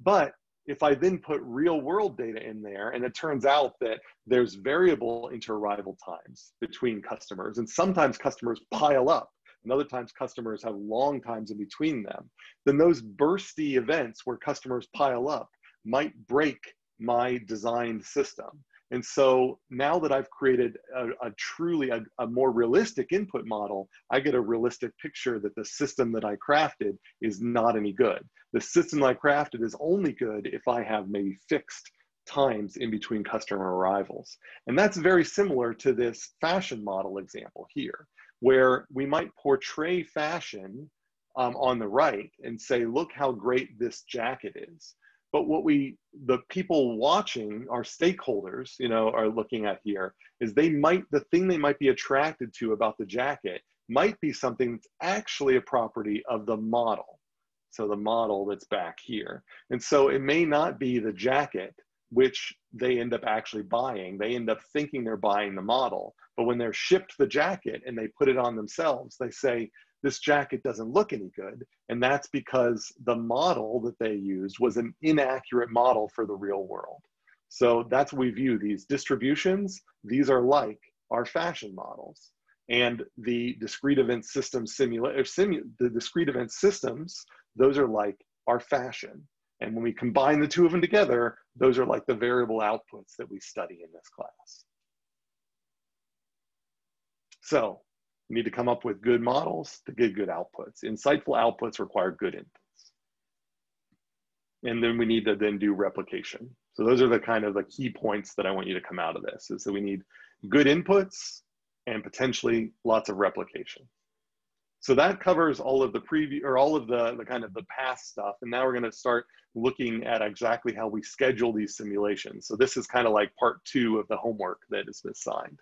But if I then put real world data in there and it turns out that there's variable interarrival times between customers and sometimes customers pile up and other times customers have long times in between them, then those bursty events where customers pile up might break my designed system. And so now that I've created a, a truly a, a, more realistic input model, I get a realistic picture that the system that I crafted is not any good. The system I crafted is only good if I have maybe fixed times in between customer arrivals. And that's very similar to this fashion model example here, where we might portray fashion um, on the right and say, look how great this jacket is. But what we, the people watching, our stakeholders, you know, are looking at here is they might, the thing they might be attracted to about the jacket might be something that's actually a property of the model. So the model that's back here. And so it may not be the jacket, which they end up actually buying. They end up thinking they're buying the model. But when they're shipped the jacket and they put it on themselves, they say, this jacket doesn't look any good. And that's because the model that they used was an inaccurate model for the real world. So that's what we view these distributions. These are like our fashion models. And the discrete event system simulate simu the discrete event systems, those are like our fashion. And when we combine the two of them together, those are like the variable outputs that we study in this class. So we need to come up with good models to get good outputs. Insightful outputs require good inputs. And then we need to then do replication. So those are the kind of the key points that I want you to come out of this is that we need good inputs and potentially lots of replication. So that covers all of the preview or all of the, the kind of the past stuff. And now we're going to start looking at exactly how we schedule these simulations. So this is kind of like part two of the homework that is assigned.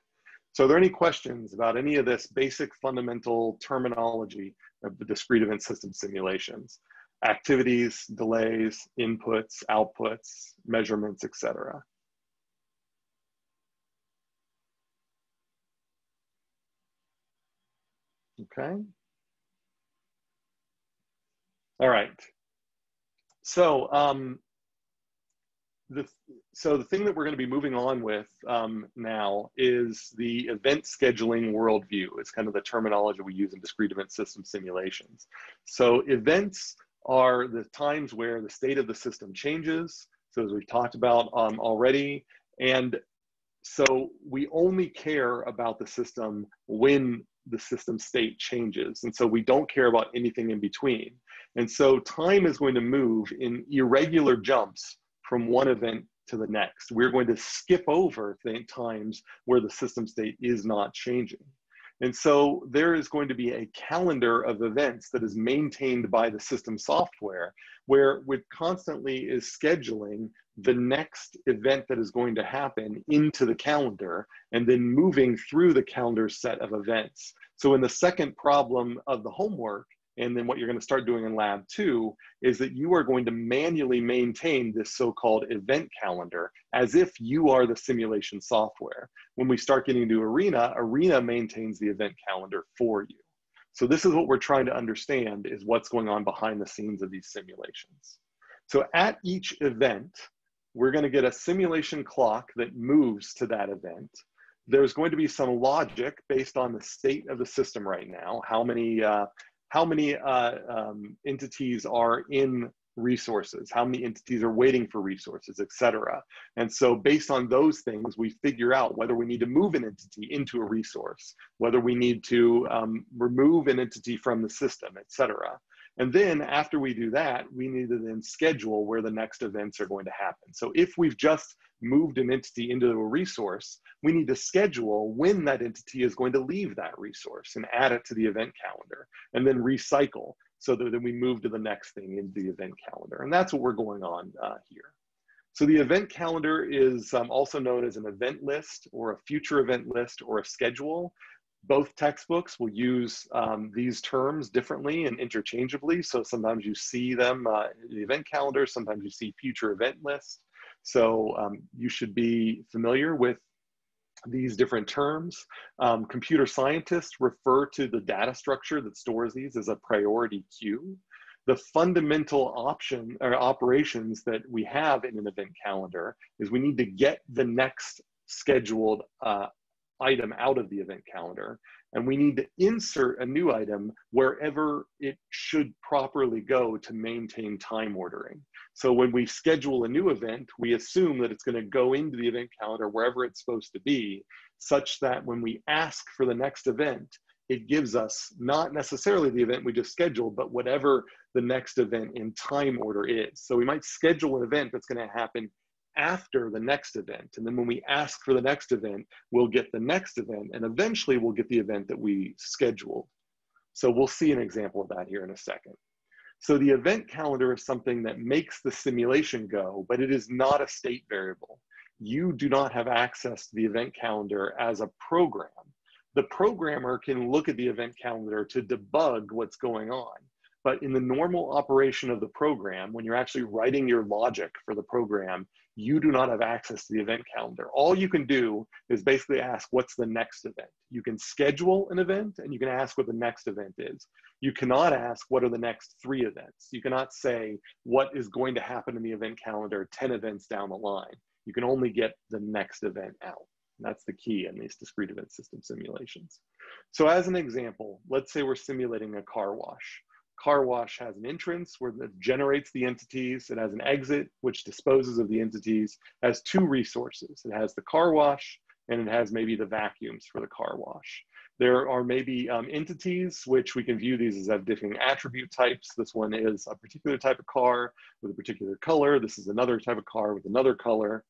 So are there any questions about any of this basic fundamental terminology of the discrete event system simulations? Activities, delays, inputs, outputs, measurements, etc. Okay. All right. So um, the so the thing that we're going to be moving on with um, now is the event scheduling worldview. It's kind of the terminology we use in discrete event system simulations. So events are the times where the state of the system changes. So as we've talked about um, already, and so we only care about the system when the system state changes. And so we don't care about anything in between. And so time is going to move in irregular jumps from one event to the next. We're going to skip over times where the system state is not changing. And so there is going to be a calendar of events that is maintained by the system software where it constantly is scheduling the next event that is going to happen into the calendar and then moving through the calendar set of events. So in the second problem of the homework, and then what you're going to start doing in lab two is that you are going to manually maintain this so-called event calendar as if you are the simulation software. When we start getting into Arena, Arena maintains the event calendar for you. So this is what we're trying to understand is what's going on behind the scenes of these simulations. So at each event, we're going to get a simulation clock that moves to that event. There's going to be some logic based on the state of the system right now, how many uh, how many uh, um, entities are in resources, how many entities are waiting for resources, et cetera. And so based on those things, we figure out whether we need to move an entity into a resource, whether we need to um, remove an entity from the system, et cetera. And then after we do that, we need to then schedule where the next events are going to happen. So if we've just moved an entity into a resource, we need to schedule when that entity is going to leave that resource and add it to the event calendar and then recycle so that then we move to the next thing in the event calendar. And that's what we're going on uh, here. So the event calendar is um, also known as an event list or a future event list or a schedule both textbooks will use um, these terms differently and interchangeably. So sometimes you see them uh, in the event calendar, sometimes you see future event list. So um, you should be familiar with these different terms. Um, computer scientists refer to the data structure that stores these as a priority queue. The fundamental option or operations that we have in an event calendar is we need to get the next scheduled uh, item out of the event calendar. and we need to insert a new item wherever it should properly go to maintain time ordering. So when we schedule a new event, we assume that it's going to go into the event calendar wherever it's supposed to be, such that when we ask for the next event, it gives us not necessarily the event we just scheduled, but whatever the next event in time order is. So we might schedule an event that's going to happen after the next event. And then when we ask for the next event, we'll get the next event, and eventually we'll get the event that we scheduled. So we'll see an example of that here in a second. So the event calendar is something that makes the simulation go, but it is not a state variable. You do not have access to the event calendar as a program. The programmer can look at the event calendar to debug what's going on. But in the normal operation of the program, when you're actually writing your logic for the program, you do not have access to the event calendar. All you can do is basically ask, what's the next event? You can schedule an event and you can ask what the next event is. You cannot ask, what are the next three events? You cannot say, what is going to happen in the event calendar 10 events down the line. You can only get the next event out. That's the key in these discrete event system simulations. So as an example, let's say we're simulating a car wash car wash has an entrance where it generates the entities. It has an exit, which disposes of the entities. It has two resources. It has the car wash and it has maybe the vacuums for the car wash. There are maybe um, entities, which we can view these as have different attribute types. This one is a particular type of car with a particular color. This is another type of car with another color.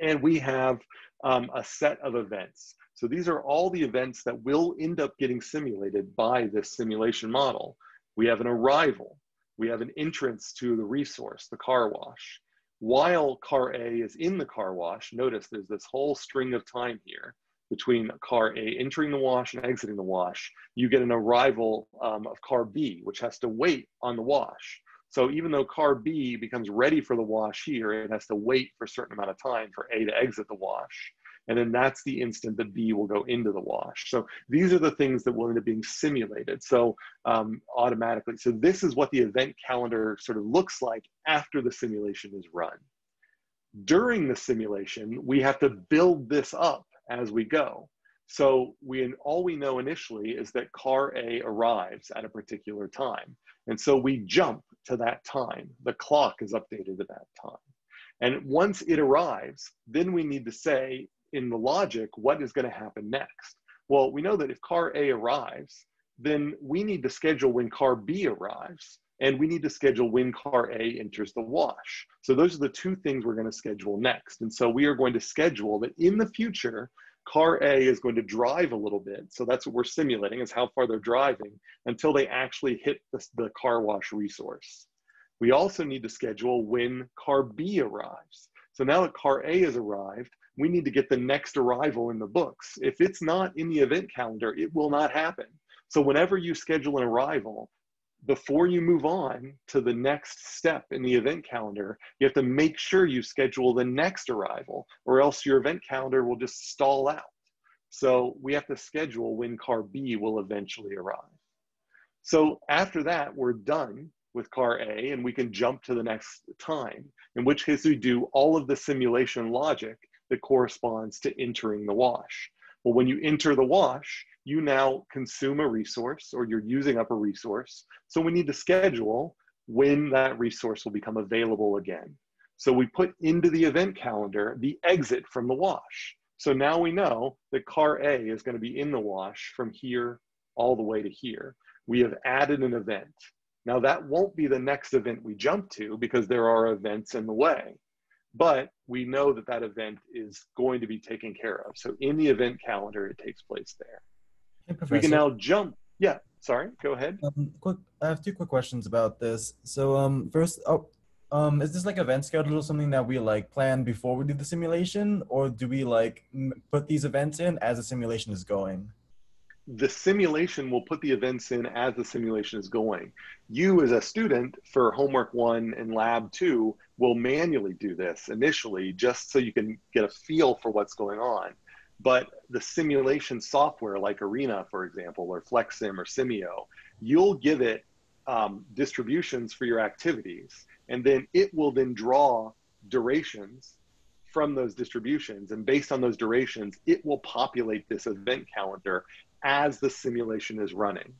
And we have um, a set of events. So these are all the events that will end up getting simulated by this simulation model. We have an arrival. We have an entrance to the resource, the car wash. While car A is in the car wash, notice there's this whole string of time here between car A entering the wash and exiting the wash. You get an arrival um, of car B, which has to wait on the wash. So even though car B becomes ready for the wash here, it has to wait for a certain amount of time for A to exit the wash. And then that's the instant that B will go into the wash. So these are the things that will end up being simulated. So um, automatically. So this is what the event calendar sort of looks like after the simulation is run. During the simulation, we have to build this up as we go. So we all we know initially is that car A arrives at a particular time. And so we jump to that time. The clock is updated at that time. And once it arrives, then we need to say, in the logic, what is going to happen next? Well, we know that if car A arrives, then we need to schedule when car B arrives, and we need to schedule when car A enters the wash. So those are the two things we're going to schedule next. And so we are going to schedule that in the future, car A is going to drive a little bit. So that's what we're simulating is how far they're driving until they actually hit the, the car wash resource. We also need to schedule when car B arrives. So now that car A has arrived, we need to get the next arrival in the books. If it's not in the event calendar, it will not happen. So whenever you schedule an arrival, before you move on to the next step in the event calendar, you have to make sure you schedule the next arrival, or else your event calendar will just stall out. So we have to schedule when car B will eventually arrive. So after that, we're done with car A and we can jump to the next time, in which case we do all of the simulation logic that corresponds to entering the wash. Well, when you enter the wash, you now consume a resource or you're using up a resource. So we need to schedule when that resource will become available again. So we put into the event calendar the exit from the wash. So now we know that car A is going to be in the wash from here all the way to here. We have added an event. Now that won't be the next event we jump to because there are events in the way but we know that that event is going to be taken care of. So in the event calendar, it takes place there. Hey, we can now jump. Yeah, sorry, go ahead. Um, quick, I have two quick questions about this. So um, first, oh, um, is this like event schedule something that we like plan before we do the simulation, or do we like put these events in as the simulation is going? the simulation will put the events in as the simulation is going. You as a student for homework one and lab two will manually do this initially just so you can get a feel for what's going on. But the simulation software like Arena, for example, or FlexSim or Simio, you'll give it um, distributions for your activities, and then it will then draw durations from those distributions. And based on those durations, it will populate this event calendar as the simulation is running.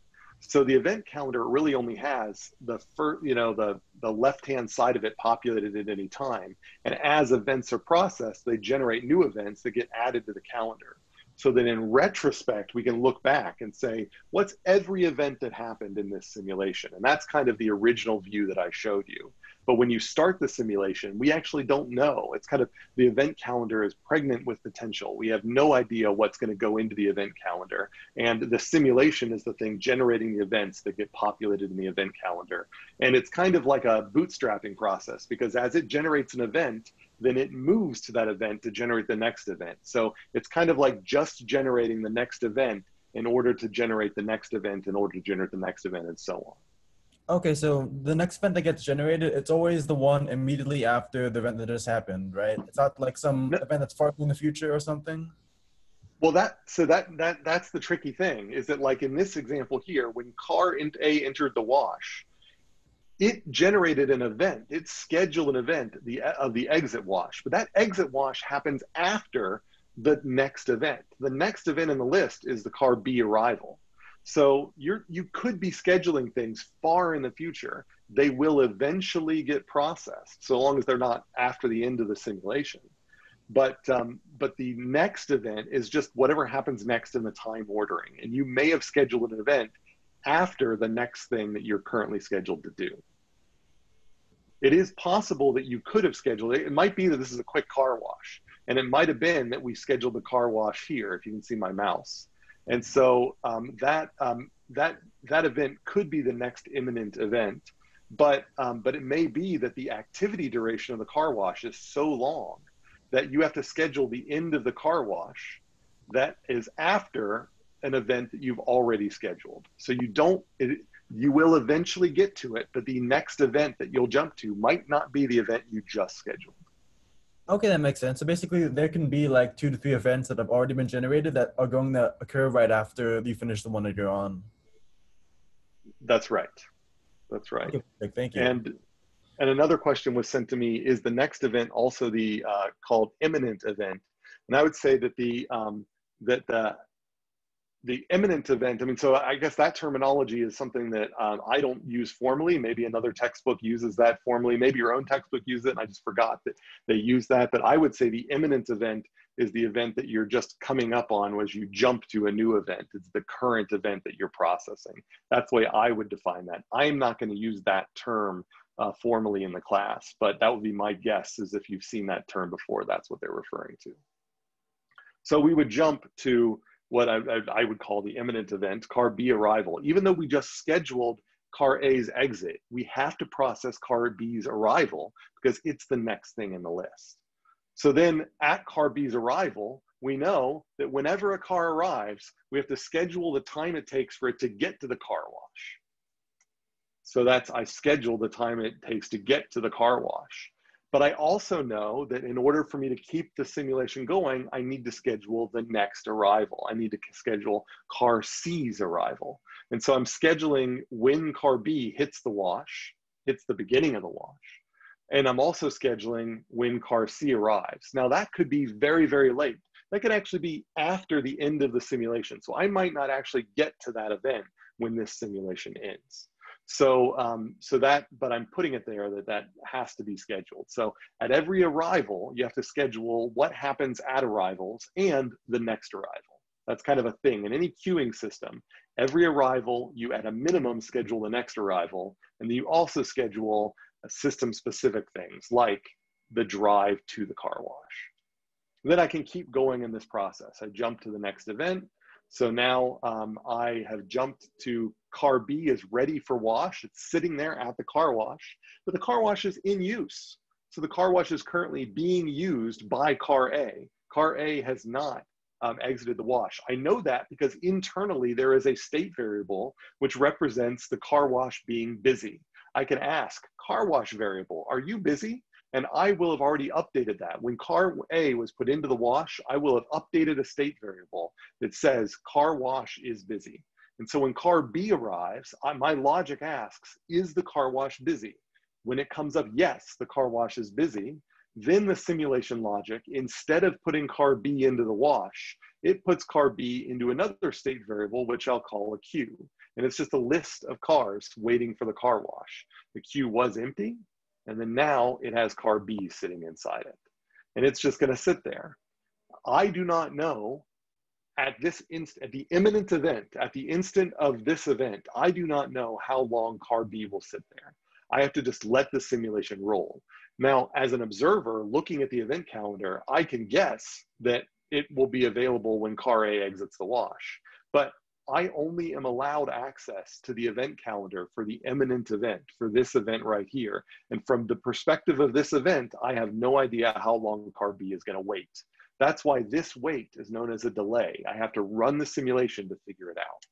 So the event calendar really only has the first, you know, the, the left-hand side of it populated at any time. And as events are processed, they generate new events that get added to the calendar. So that in retrospect, we can look back and say, what's every event that happened in this simulation? And that's kind of the original view that I showed you. But when you start the simulation, we actually don't know. It's kind of the event calendar is pregnant with potential. We have no idea what's going to go into the event calendar. And the simulation is the thing generating the events that get populated in the event calendar. And it's kind of like a bootstrapping process because as it generates an event, then it moves to that event to generate the next event. So it's kind of like just generating the next event in order to generate the next event, in order to generate the next event, and so on. Okay, so the next event that gets generated, it's always the one immediately after the event that just happened, right? It's not like some no. event that's far in the future or something. Well, that so that that that's the tricky thing is that like in this example here, when car A entered the wash, it generated an event. It scheduled an event the of the exit wash, but that exit wash happens after the next event. The next event in the list is the car B arrival. So you're you could be scheduling things far in the future. They will eventually get processed, so long as they're not after the end of the simulation. But um, but the next event is just whatever happens next in the time ordering, and you may have scheduled an event after the next thing that you're currently scheduled to do. It is possible that you could have scheduled it. It might be that this is a quick car wash, and it might have been that we scheduled the car wash here. If you can see my mouse and so um, that, um, that, that event could be the next imminent event, but, um, but it may be that the activity duration of the car wash is so long that you have to schedule the end of the car wash that is after an event that you've already scheduled. So you don't, it, you will eventually get to it, but the next event that you'll jump to might not be the event you just scheduled. Okay, that makes sense. So basically, there can be like two to three events that have already been generated that are going to occur right after you finish the one that you're on. That's right. That's right. Okay, thank you. And and another question was sent to me: Is the next event also the uh, called imminent event? And I would say that the um, that the the imminent event, I mean, so I guess that terminology is something that um, I don't use formally. Maybe another textbook uses that formally. Maybe your own textbook uses it, and I just forgot that they use that. But I would say the imminent event is the event that you're just coming up on as you jump to a new event. It's the current event that you're processing. That's the way I would define that. I'm not going to use that term uh, formally in the class, but that would be my guess is if you've seen that term before, that's what they're referring to. So we would jump to what I, I, would call the imminent event, car B arrival. Even though we just scheduled car A's exit, we have to process car B's arrival because it's the next thing in the list. So then at car B's arrival, we know that whenever a car arrives, we have to schedule the time it takes for it to get to the car wash. So that's, I schedule the time it takes to get to the car wash. But I also know that in order for me to keep the simulation going, I need to schedule the next arrival. I need to schedule car C's arrival. And so I'm scheduling when car B hits the wash, hits the beginning of the wash. And I'm also scheduling when car C arrives. Now that could be very, very late. That could actually be after the end of the simulation. So I might not actually get to that event when this simulation ends. So, um, so that, but I'm putting it there that that has to be scheduled. So at every arrival, you have to schedule what happens at arrivals and the next arrival. That's kind of a thing. In any queuing system, every arrival, you at a minimum schedule the next arrival, and you also schedule system specific things like the drive to the car wash. Then I can keep going in this process. I jump to the next event. So now um, I have jumped to car B is ready for wash. It's sitting there at the car wash, but the car wash is in use. So the car wash is currently being used by car A. Car A has not um, exited the wash. I know that because internally there is a state variable which represents the car wash being busy. I can ask car wash variable, are you busy? And I will have already updated that. When car A was put into the wash, I will have updated a state variable that says car wash is busy. And so when car B arrives, I, my logic asks, is the car wash busy? When it comes up, yes, the car wash is busy, then the simulation logic, instead of putting car B into the wash, it puts car B into another state variable, which I'll call a queue. And it's just a list of cars waiting for the car wash. The queue was empty, and then now it has car B sitting inside it. And it's just gonna sit there. I do not know at this instant, at the imminent event, at the instant of this event, I do not know how long car B will sit there. I have to just let the simulation roll. Now, as an observer looking at the event calendar, I can guess that it will be available when car A exits the wash. But I only am allowed access to the event calendar for the imminent event, for this event right here. And from the perspective of this event, I have no idea how long car B is gonna wait. That's why this wait is known as a delay. I have to run the simulation to figure it out.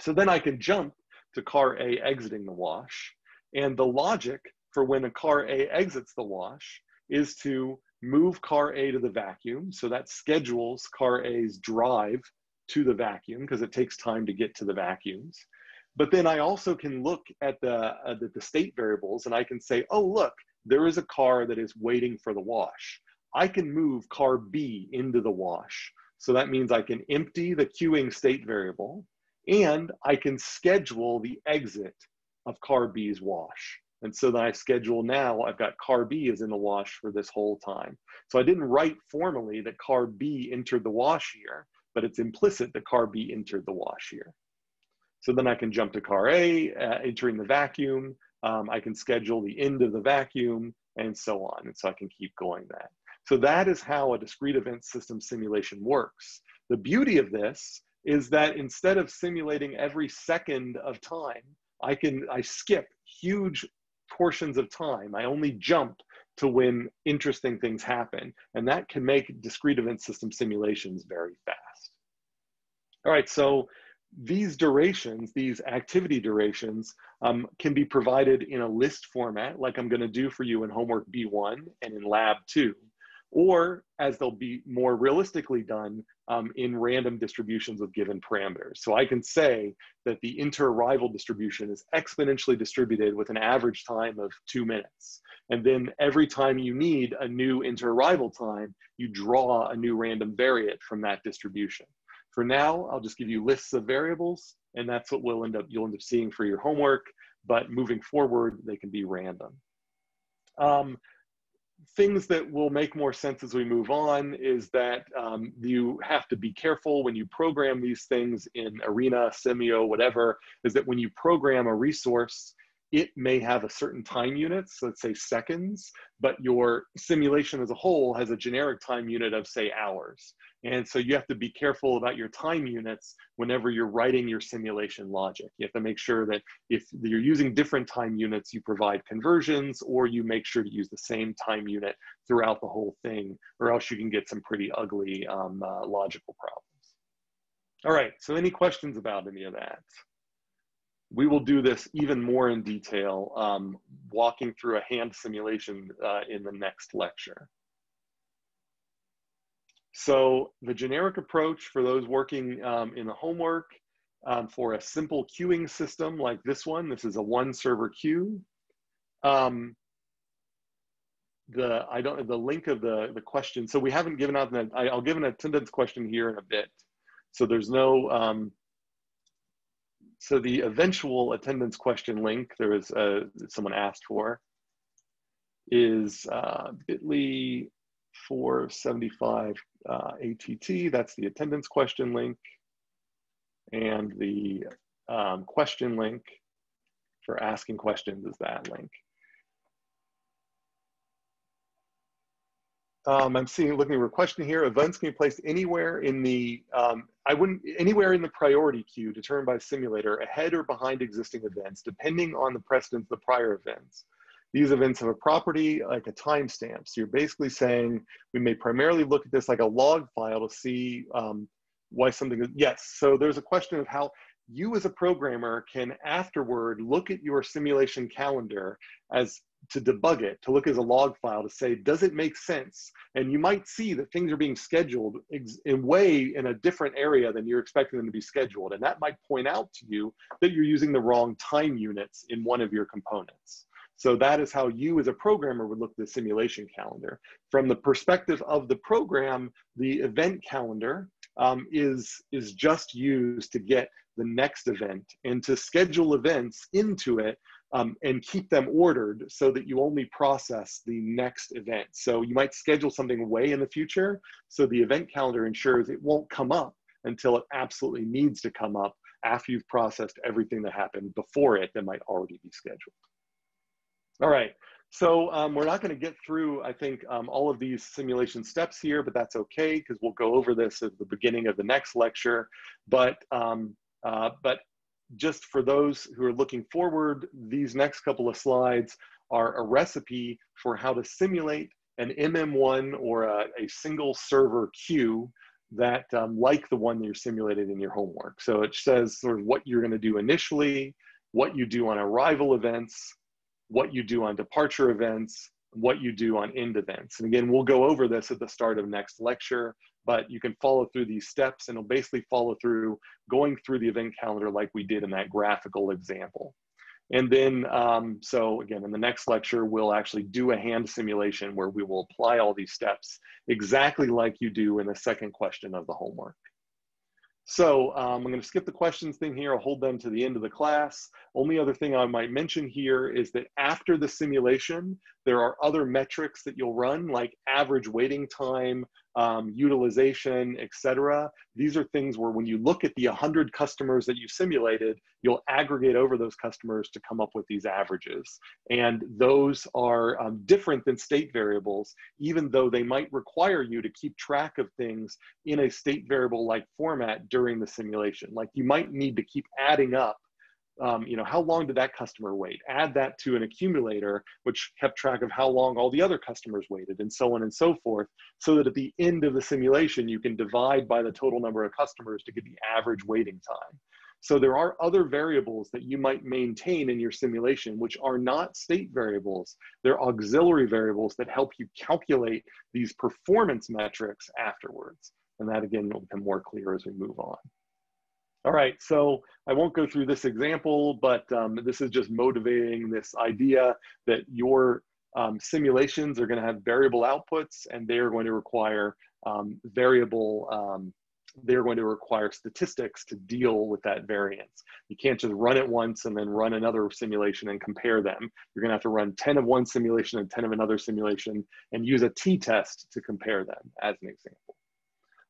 So then I can jump to car A exiting the wash. And the logic for when a car A exits the wash is to move car A to the vacuum. So that schedules car A's drive to the vacuum because it takes time to get to the vacuums. But then I also can look at the, uh, the, the state variables and I can say, oh, look, there is a car that is waiting for the wash. I can move car B into the wash. So that means I can empty the queuing state variable and I can schedule the exit of car B's wash. And so then I schedule now, I've got car B is in the wash for this whole time. So I didn't write formally that car B entered the wash here, but it's implicit that car B entered the wash here. So then I can jump to car A, uh, entering the vacuum. Um, I can schedule the end of the vacuum and so on. And so I can keep going that. So that is how a discrete event system simulation works. The beauty of this is that instead of simulating every second of time, I can I skip huge portions of time. I only jump to when interesting things happen. And that can make discrete event system simulations very fast. All right, so these durations, these activity durations, um, can be provided in a list format, like I'm gonna do for you in homework B1 and in lab two or as they'll be more realistically done um, in random distributions of given parameters. So I can say that the inter-arrival distribution is exponentially distributed with an average time of two minutes. And then every time you need a new inter-arrival time, you draw a new random variate from that distribution. For now, I'll just give you lists of variables, and that's what we'll end up, you'll end up seeing for your homework, but moving forward, they can be random. Um, things that will make more sense as we move on is that um, you have to be careful when you program these things in Arena, Simio, whatever, is that when you program a resource, it may have a certain time unit, so let's say seconds, but your simulation as a whole has a generic time unit of say hours. And so you have to be careful about your time units whenever you're writing your simulation logic. You have to make sure that if you're using different time units, you provide conversions or you make sure to use the same time unit throughout the whole thing, or else you can get some pretty ugly um, uh, logical problems. All right, so any questions about any of that? We will do this even more in detail, um, walking through a hand simulation uh, in the next lecture. So the generic approach for those working um, in the homework um, for a simple queuing system like this one, this is a one server queue. Um, the I don't the link of the the question. So we haven't given out the I, will give an attendance question here in a bit. So there's no um, so the eventual attendance question link there was uh, someone asked for is uh, bit.ly 475 uh, ATT. That's the attendance question link. And the um, question link for asking questions is that link. Um, I'm seeing, looking at a question here. Events can be placed anywhere in the, um, I wouldn't, anywhere in the priority queue determined by simulator ahead or behind existing events, depending on the precedence of the prior events. These events have a property like a timestamp. So you're basically saying we may primarily look at this like a log file to see um, why something is, yes. So there's a question of how you as a programmer can afterward look at your simulation calendar as to debug it, to look as a log file to say, does it make sense? And you might see that things are being scheduled in way in a different area than you're expecting them to be scheduled. And that might point out to you that you're using the wrong time units in one of your components. So that is how you as a programmer would look at the simulation calendar. From the perspective of the program, the event calendar um, is, is just used to get the next event and to schedule events into it um, and keep them ordered so that you only process the next event. So you might schedule something way in the future. So the event calendar ensures it won't come up until it absolutely needs to come up after you've processed everything that happened before it that might already be scheduled. All right, so um, we're not going to get through, I think, um, all of these simulation steps here, but that's okay because we'll go over this at the beginning of the next lecture. But, um, uh, but just for those who are looking forward, these next couple of slides are a recipe for how to simulate an MM1 or a, a single server queue that um, like the one that you're simulated in your homework. So it says sort of what you're gonna do initially, what you do on arrival events, what you do on departure events, what you do on end events. And again, we'll go over this at the start of next lecture, but you can follow through these steps and it'll basically follow through going through the event calendar like we did in that graphical example. And then, um, so again, in the next lecture, we'll actually do a hand simulation where we will apply all these steps exactly like you do in the second question of the homework. So um, I'm going to skip the questions thing here. I'll hold them to the end of the class. Only other thing I might mention here is that after the simulation, there are other metrics that you'll run like average waiting time, um, utilization, etc. These are things where when you look at the 100 customers that you simulated, you'll aggregate over those customers to come up with these averages. And those are um, different than state variables, even though they might require you to keep track of things in a state variable like format during the simulation. Like you might need to keep adding up um, you know, how long did that customer wait? Add that to an accumulator, which kept track of how long all the other customers waited and so on and so forth, so that at the end of the simulation, you can divide by the total number of customers to get the average waiting time. So there are other variables that you might maintain in your simulation, which are not state variables. They're auxiliary variables that help you calculate these performance metrics afterwards. And that again will become more clear as we move on. All right, so I won't go through this example, but um, this is just motivating this idea that your um, simulations are going to have variable outputs and they are going to require um, variable, um, they're going to require statistics to deal with that variance. You can't just run it once and then run another simulation and compare them. You're going to have to run 10 of one simulation and 10 of another simulation and use a t-test to compare them as an example.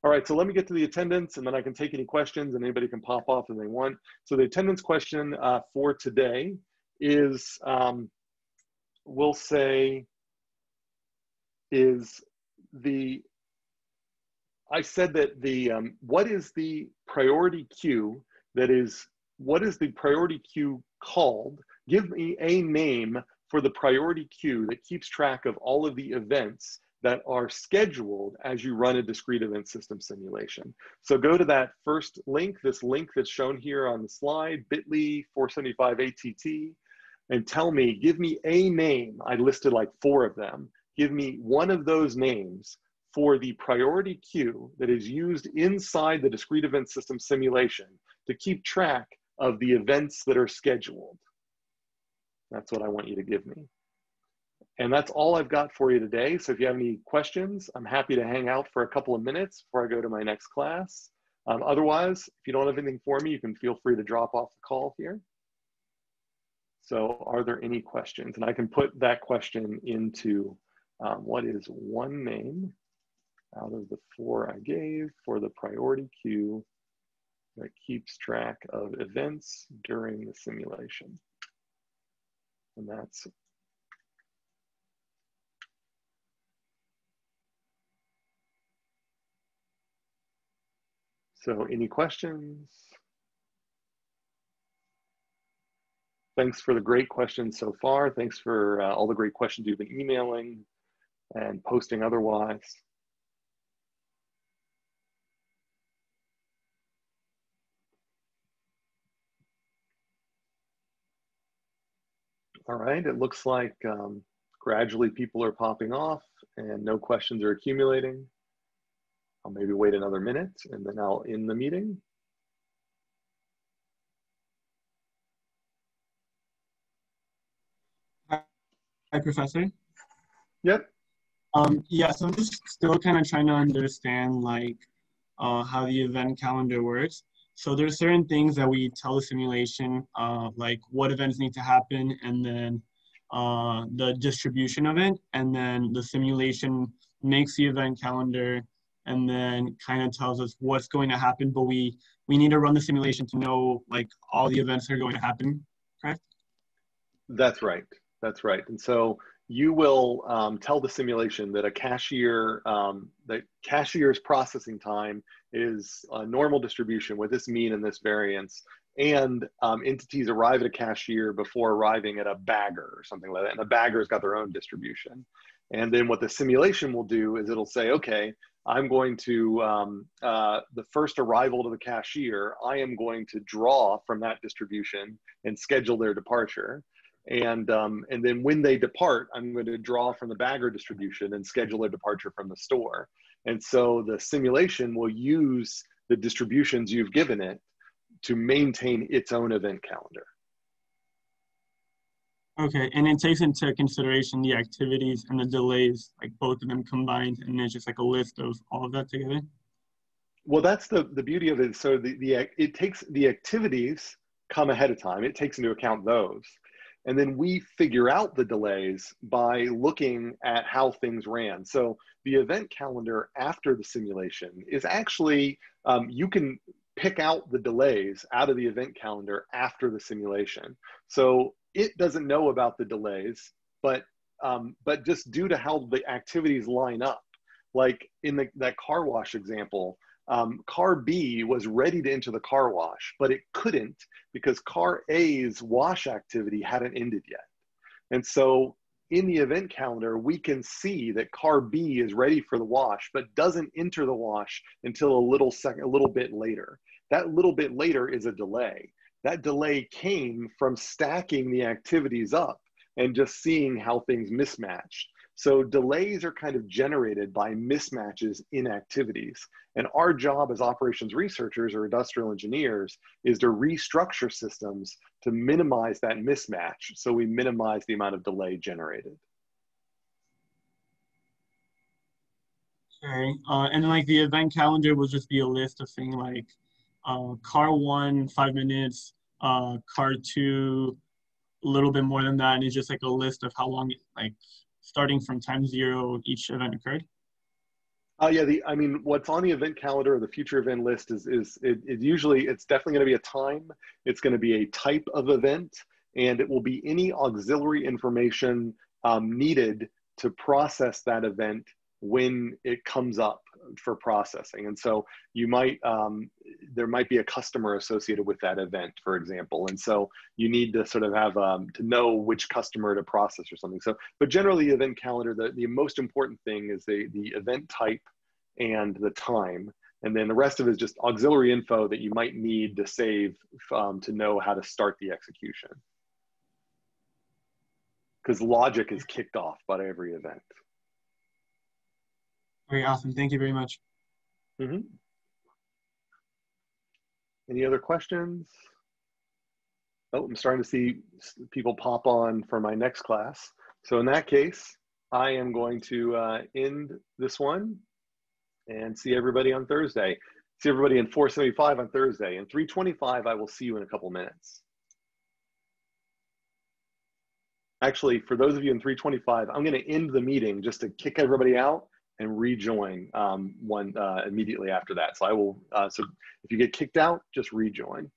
All right, so let me get to the attendance and then I can take any questions and anybody can pop off if they want. So the attendance question uh, for today is, um, we'll say, is the, I said that the, um, what is the priority queue that is, what is the priority queue called? Give me a name for the priority queue that keeps track of all of the events that are scheduled as you run a discrete event system simulation. So go to that first link, this link that's shown here on the slide, bit.ly 475ATT, and tell me, give me a name. I listed like four of them. Give me one of those names for the priority queue that is used inside the discrete event system simulation to keep track of the events that are scheduled. That's what I want you to give me. And that's all I've got for you today. So if you have any questions, I'm happy to hang out for a couple of minutes before I go to my next class. Um, otherwise, if you don't have anything for me, you can feel free to drop off the call here. So are there any questions? And I can put that question into um, what is one name out of the four I gave for the priority queue that keeps track of events during the simulation. And that's So any questions? Thanks for the great questions so far. Thanks for uh, all the great questions you've been emailing and posting otherwise. All right, it looks like um, gradually people are popping off and no questions are accumulating. I'll maybe wait another minute and then I'll end the meeting. Hi, Professor. Yep. Um, yeah, so I'm just still kind of trying to understand like uh, how the event calendar works. So there's certain things that we tell the simulation, uh, like what events need to happen, and then uh, the distribution of it, and then the simulation makes the event calendar, and then kind of tells us what's going to happen. But we we need to run the simulation to know like all the events that are going to happen. Correct? That's right. That's right. And so you will um, tell the simulation that a cashier, um, the cashier's processing time is a normal distribution with this mean and this variance, and um, entities arrive at a cashier before arriving at a bagger or something like that. And the bagger's got their own distribution. And then what the simulation will do is it'll say, okay, I'm going to, um, uh, the first arrival to the cashier, I am going to draw from that distribution and schedule their departure. And, um, and then when they depart, I'm going to draw from the bagger distribution and schedule their departure from the store. And so the simulation will use the distributions you've given it to maintain its own event calendar. Okay, and it takes into consideration the activities and the delays, like both of them combined, and there's just like a list of all of that together. Well, that's the the beauty of it. So the the it takes the activities come ahead of time. It takes into account those, and then we figure out the delays by looking at how things ran. So the event calendar after the simulation is actually um, you can pick out the delays out of the event calendar after the simulation. So it doesn't know about the delays, but um, but just due to how the activities line up, like in the, that car wash example, um, car B was ready to enter the car wash, but it couldn't because car A's wash activity hadn't ended yet. And so in the event calendar, we can see that car B is ready for the wash, but doesn't enter the wash until a little second, a little bit later. That little bit later is a delay that delay came from stacking the activities up and just seeing how things mismatched. So delays are kind of generated by mismatches in activities. And our job as operations researchers or industrial engineers is to restructure systems to minimize that mismatch so we minimize the amount of delay generated. Okay, uh, and like the event calendar will just be a list of things like uh, car one, five minutes, uh, card two, a little bit more than that, and it's just like a list of how long, like starting from time zero, each event occurred. Uh, yeah, the I mean, what's on the event calendar or the future event list is is it, it usually it's definitely going to be a time. It's going to be a type of event, and it will be any auxiliary information um, needed to process that event when it comes up for processing. And so you might, um, there might be a customer associated with that event, for example. And so you need to sort of have, um, to know which customer to process or something. So, but generally the event calendar, the, the most important thing is the, the event type and the time. And then the rest of it is just auxiliary info that you might need to save um, to know how to start the execution. Because logic is kicked off by every event. Very awesome. Thank you very much. Mm -hmm. Any other questions? Oh, I'm starting to see people pop on for my next class. So in that case, I am going to uh, end this one and see everybody on Thursday. See everybody in 475 on Thursday. In 325, I will see you in a couple minutes. Actually, for those of you in 325, I'm going to end the meeting just to kick everybody out and rejoin um, one uh, immediately after that. So I will, uh, so if you get kicked out, just rejoin.